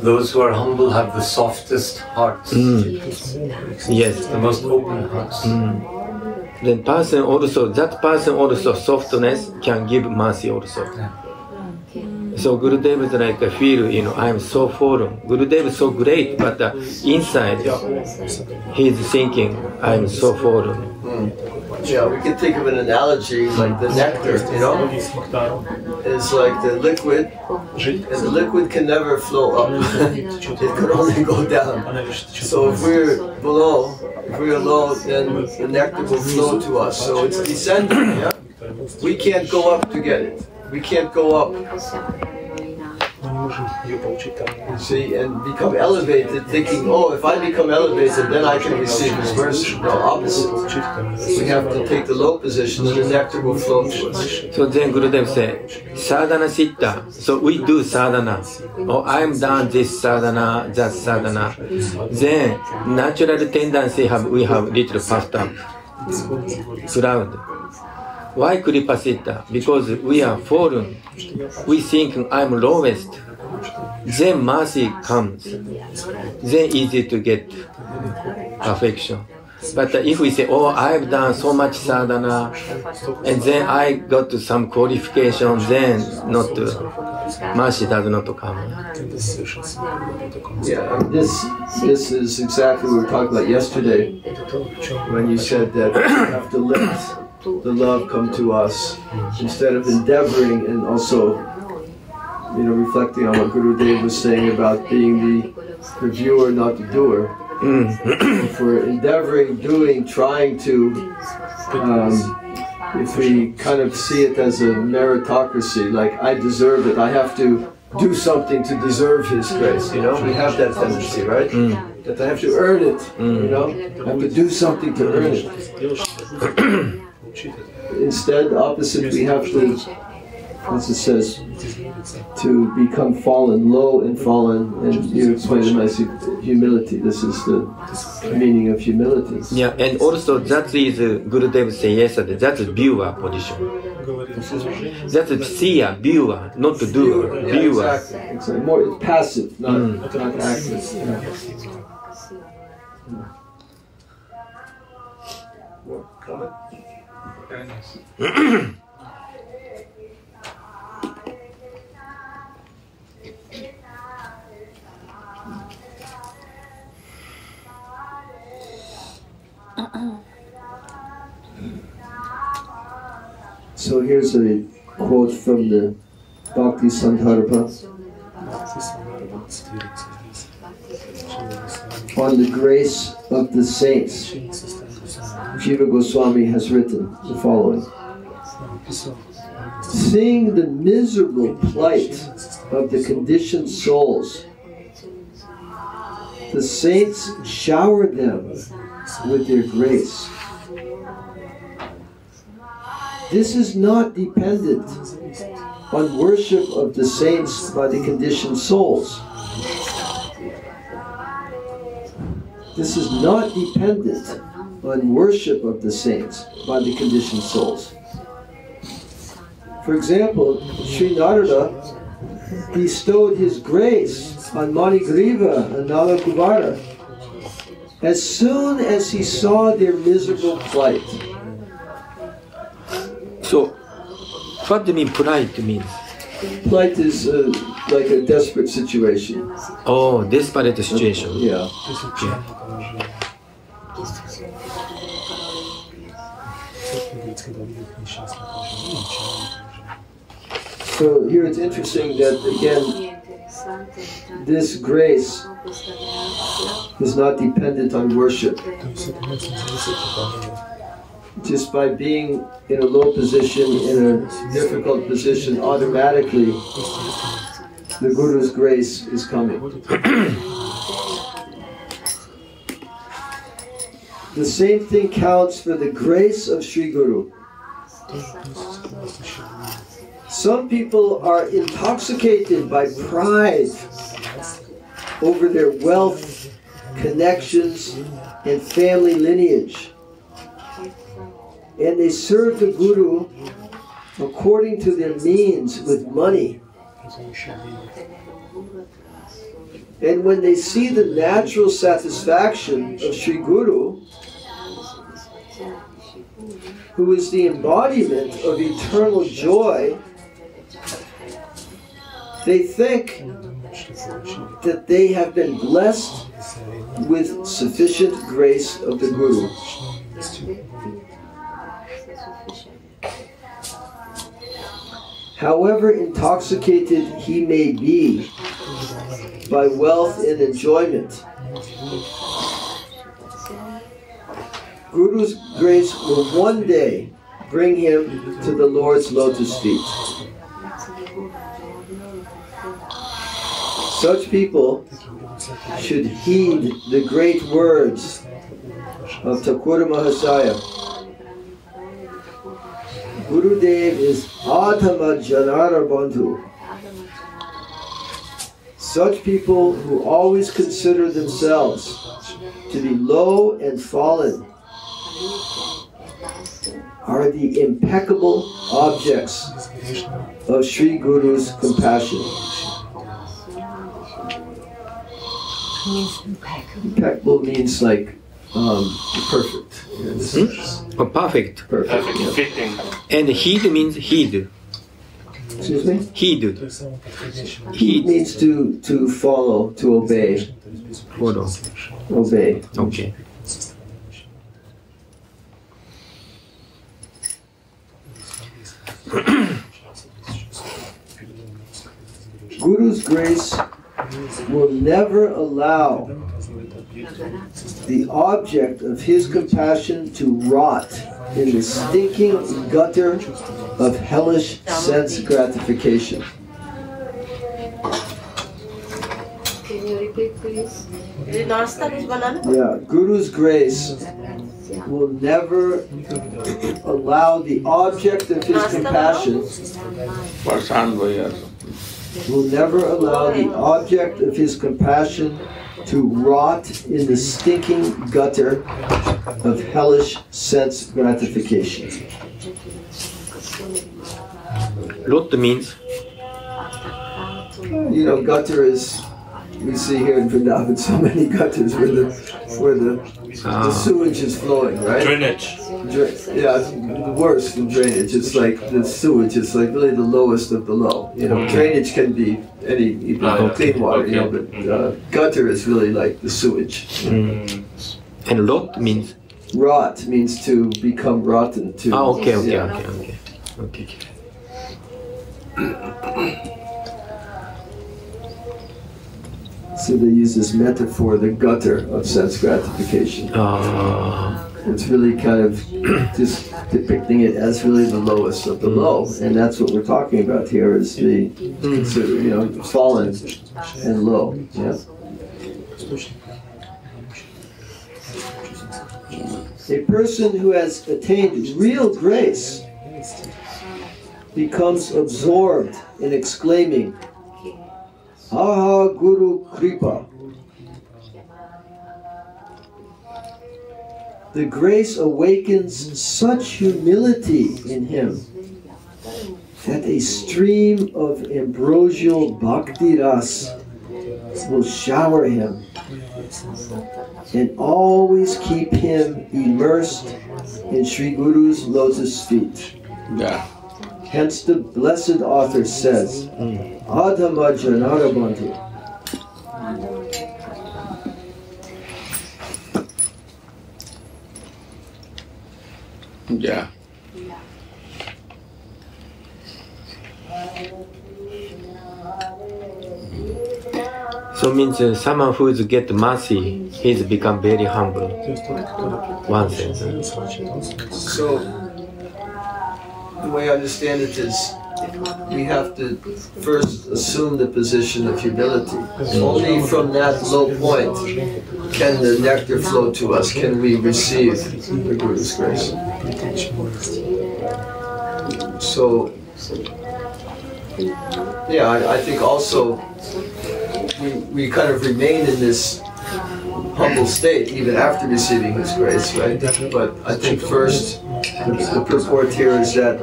Those who are humble have the softest hearts, mm. Yes. the most open hearts. Mm. Then person also, that person also softness can give mercy also. So Gurudev is like I feel, you know, I'm so fallen. Gurudev is so great, but uh, inside he's thinking, I'm so fallen. yeah, we can think of an analogy like the nectar, you know? It's like the liquid, and the liquid can never flow up. it can only go down. So if we're below, if we're low, then the nectar will flow to us. So it's descending, yeah? We can't go up to get it. We can't go up, see, and become elevated thinking, oh, if I become elevated, then I can receive mercy. No, opposite. We have to take the low position and the nectar will flow to us. So then Gurudev say, sadhana siddha. So we do sadhana. Oh, I'm done this sadhana, that sadhana. Then natural tendency have we have little puffed up, proud. Why kripa siddha? Because we are fallen. We think I'm lowest. Then mercy comes. Then easy to get perfection. But if we say, oh, I've done so much sadhana, and then I got to some qualification, then not uh, mercy does not come. Yeah, this this is exactly what we were talking about yesterday when you said that we have to let the love come to us instead of endeavoring and also, you know, reflecting on what Guru Dev was saying about being the, the viewer, not the doer. Mm. if we're endeavoring, doing, trying to, um, if we kind of see it as a meritocracy, like I deserve it, I have to do something to deserve His grace. You know, we have that tendency, right? Mm. That I have to earn it. You mm. know, I have to do something to earn it. Instead, the opposite, we have to, as it says, to become fallen, low and fallen, and you explained it nicely, humility. This is the meaning of humility. Yeah, and also that is uh, Gurudev say yesterday, that's viewer position. That's a seer, viewer, not the doer, Yeah, viewer. exactly. exactly. More it's passive, not, not active. Yeah. More comment? So here's a quote from the Bhakti Sandarbha on the grace of the saints. Jiva Goswami has written the following. Seeing the miserable plight of the conditioned souls, the saints showered them with their grace. This is not dependent on worship of the saints by the conditioned souls. This is not dependent on worship of the saints by the conditioned souls. For example, Sri Narada bestowed his grace on Manigriva and Nalakuvara as soon as he saw their miserable plight. So, what do you mean polite means? Plight is uh, like a desperate situation. Oh, desperate situation. Yeah. So here it's interesting that again, this grace is not dependent on worship. Just by being in a low position, in a difficult position, automatically the Guru's grace is coming. the same thing counts for the grace of Sri Guru. Some people are intoxicated by pride over their wealth, connections, and family lineage. And they serve the Guru according to their means with money. And when they see the natural satisfaction of Sri Guru, who is the embodiment of eternal joy, they think that they have been blessed with sufficient grace of the Guru. However intoxicated he may be by wealth and enjoyment, Guru's grace will one day bring him to the Lord's lotus feet. Such people should heed the great words of Thakur Mahasaya. Gurudev is Adhama Janara Bandhu. Such people who always consider themselves to be low and fallen are the impeccable objects of Sri Guru's compassion. Impeccable means like um, perfect. Hmm? Oh, perfect. Perfect. yeah. fitting. And heed means heed. Excuse me? Heed. Heed means to to follow, to obey, Follow. obey. Okay. Guru's grace will never allow the object of his compassion to rot in the stinking gutter of hellish sense gratification. Can you repeat, please? Yeah, Guru's grace will never allow the object of his compassion Person boyar. Will never allow the object of his compassion to rot in the stinking gutter of hellish sense gratification. Lot means You know, gutter is, we see here in Vrindavan so many gutters where the, where the, the Ah. sewage is flowing, right? Drainage. Dra- yeah, it's the worst in drainage. It's like the sewage is like really the lowest of the low. You know, drainage can be any you know, okay, clean water, you know, okay. but uh, gutter is really like the sewage. and lot means Rot means to become rotten. To Ah, okay, okay, Yeah. okay, okay. Okay. So they use this metaphor, the gutter of sense gratification. Ah, It's really kind of just depicting it as really the lowest of the low, and that's what we're talking about here is the consider, you know fallen and low. Yeah. A person who has attained real grace becomes absorbed in exclaiming, Aha Guru Kripa. The grace awakens such humility in him that a stream of ambrosial bhakti ras will shower him and always keep him immersed in Sri Guru's lotus feet. Yeah. Hence the blessed author says, Adhama Janarabandhu. Yeah. so means uh, someone who is get mercy, he's become very humble. One sense. So, the way I understand it is, we have to first assume the position of humility. Only from that low point can the nectar flow to us, can we receive the Guru's grace. So, yeah, I, I think also we, we kind of remain in this humble state even after receiving His grace, right? But I think first, the, purport here is that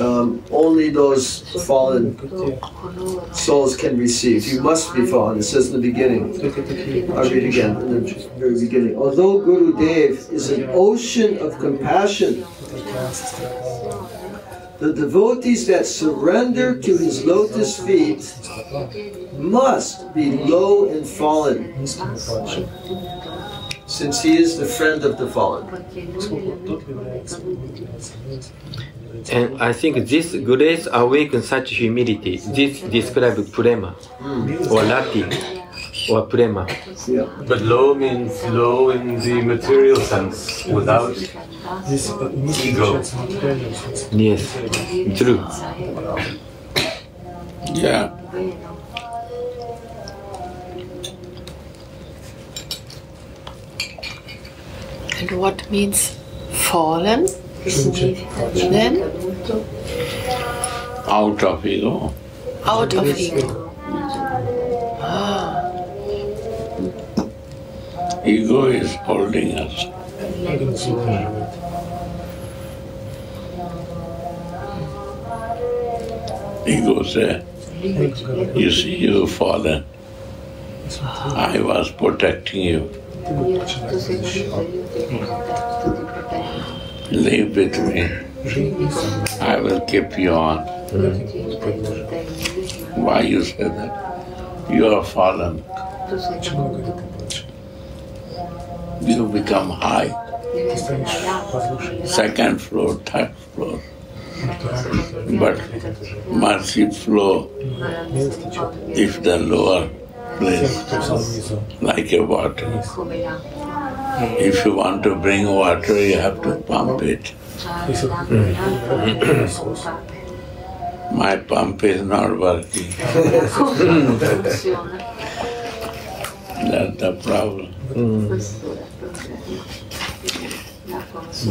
um, only those fallen souls can receive. You must be fallen. It says in the beginning. I'll read again in the very beginning. Although Guru Dev is an ocean of compassion, the devotees that surrender to his lotus feet must be low and fallen, since he is the friend of the fallen. And I think this grace awakens such humility. This describes prema hmm. or rati or prema. Yeah. But low means low in the material sense, without this ego. Yes, true. Yeah. And what means fallen? Then Out of ego. out of ego. Ah, Ego is holding us. Ego say, you see, you fallen. I was protecting you. Live with me. I will keep you on. Why you say that? You are fallen. You become high. Second floor, third floor. But mercy flow if the lower place, like a water. If you want to bring water, you have to pump it. My pump is not working. That's the problem. Mm.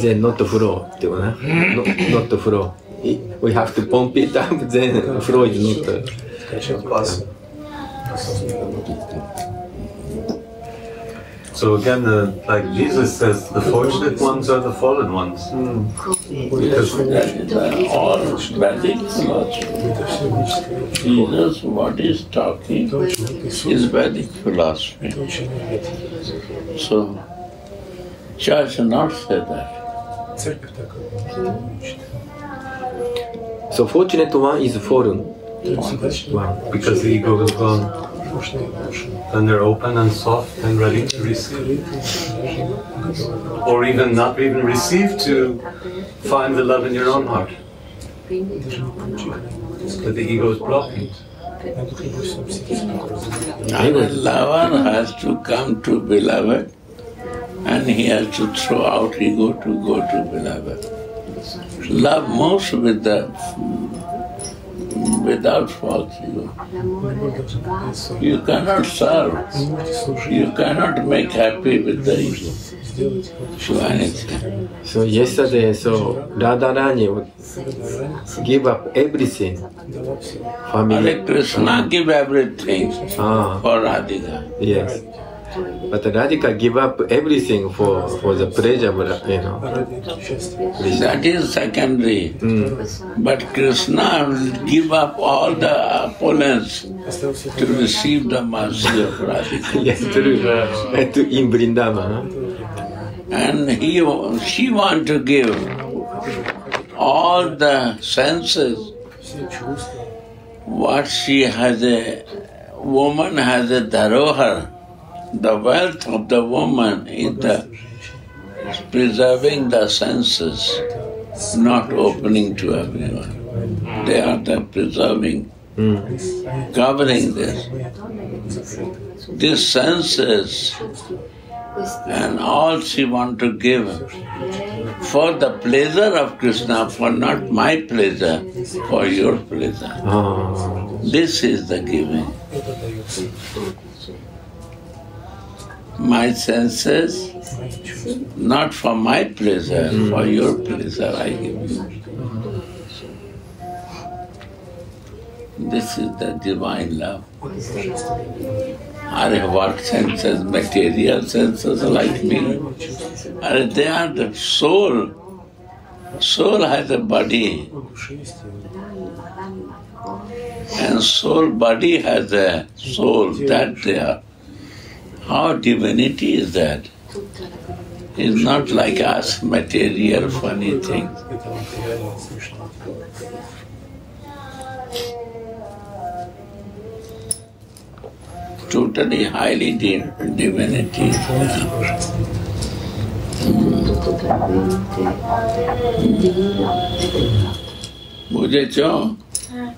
Then not flow, no, not flow. We have to pump it up, then flow is not. Impossible. So again, the, like Jesus says, the fortunate ones are the fallen ones. All very philosophy. Jesus, what he's talking is Vedic philosophy. So, Church should not say that. So fortunate one is fallen. It's because the ego is gone. Then they're open and soft and ready to receive. Or even not even receive to find the love in your own heart. But the ego is blocking. Our lover has to come to beloved and he has to throw out ego to go to beloved. Love most with the without false ego. You cannot serve. You cannot make happy with the. So anything. So yesterday, so Radharani would give up everything. Family. Hare Krishna give everything Ah, for Radhika. yes. But Radhika give up everything for, for the pleasure, of, you know. That is secondary. Mm. But Krishna will give up all the opulence to receive the mercy of Radhika. Yes, true. Uh, to in Vrindavan. huh? And he, she want to give all the senses what she has a woman has a dharohar. The wealth of the woman is the preserving the senses, not opening to everyone. They are the preserving, Mm. covering this. These senses and all she want to give for the pleasure of Krishna, for not my pleasure, for your pleasure. Ah, This is the giving. My senses, not for my pleasure, mm-hmm. for your pleasure I give you. This is the divine love. Are what senses, material senses like me? Are they are the soul. Soul has a body, and soul body has a soul that they are. How divinity is that? It's not like us, material, funny thing. Totally highly div divinity. Mm. Mm.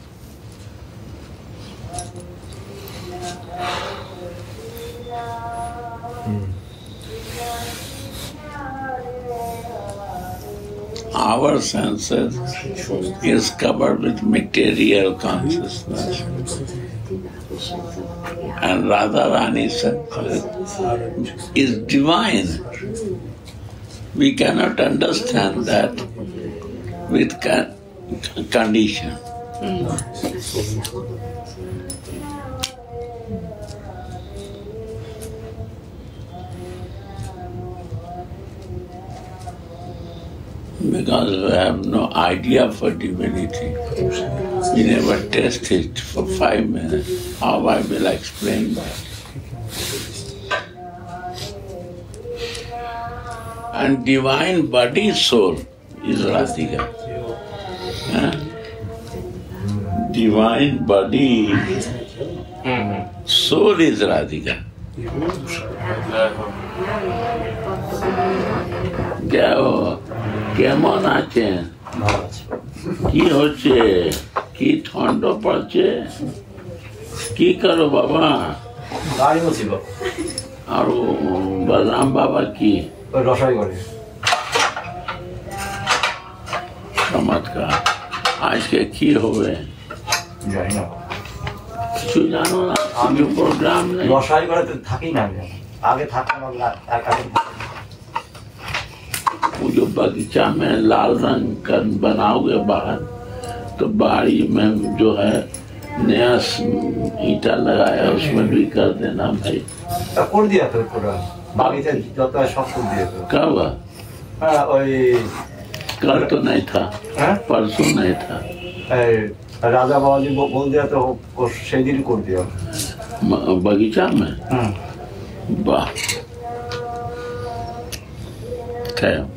Our senses is covered with material consciousness. And Radharani's senses is divine. We cannot understand that with con- condition. Because we have no idea for divinity. We never test it for five minutes. How I will explain that? And divine body soul is Radhika. Huh? Divine body soul is Radhika. যাও কেমন আছেন? কি হচ্ছে? কি ঠান্ড পড়ছে? কি করো বাবা? গাড়ি আর বলরাম বাবা কি? রসাই করে চমৎকার। আজকে কি হবে? জানি না। কিছু জানো না? আমি প্রোগ্রাম নেই? রসাই করে থাকি না আগে থাকতাম আর- आपको जो बगीचा में लाल रंग का बनाओगे बाहर तो बाड़ी में जो है नया ईटा लगाया उसमें भी कर देना भाई दिया फिर बागीचा कब कल तो नहीं था परसों नहीं था राजा बाबा जी को बोल दिया तो से दिन कर दिया बगीचा में वाह Okay.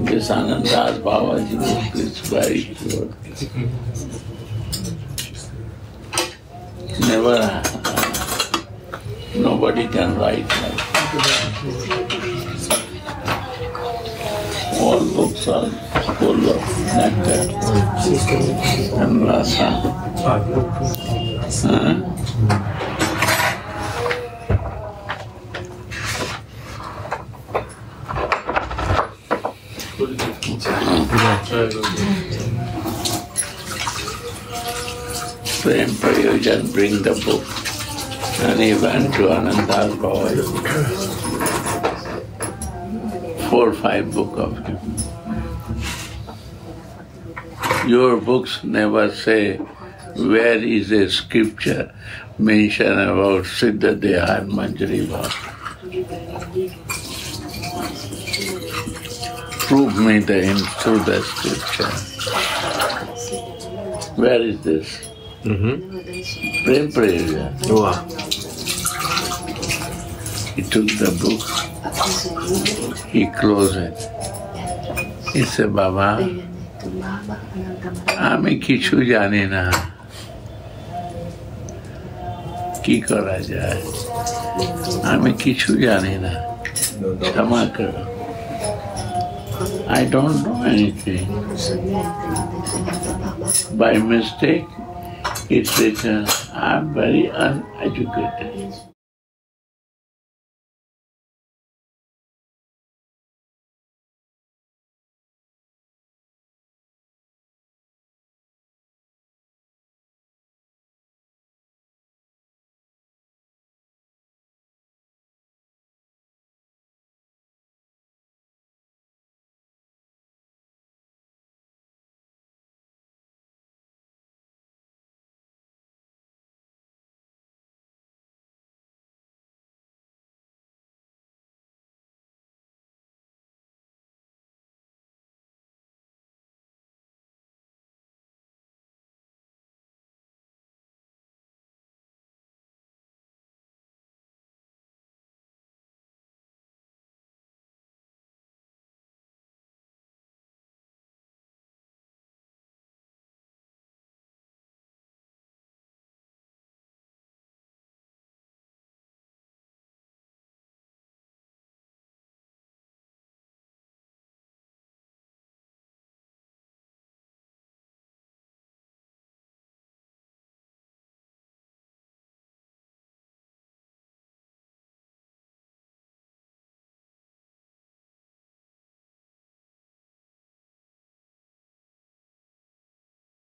This Anandas Babaji book is very good. Never, nobody can write like All books are full of nectar and rasa. Huh? Prem Prayojan bring the book and he went to Ananta Das Babaji. Four or five book of him. Your books never say where is a scripture mention about Siddha Deha and Manjari Bhava. Prove me the in through the scripture. Where is this? Mm-hmm. Prem Prayojan. Wow. He took the book, he closed it. He said, Baba, আমি কিছু জানি না কি করা যায় আমি কিছু জানি না ক্ষমা করো I don't know anything. By mistake, it's written, I'm very uneducated.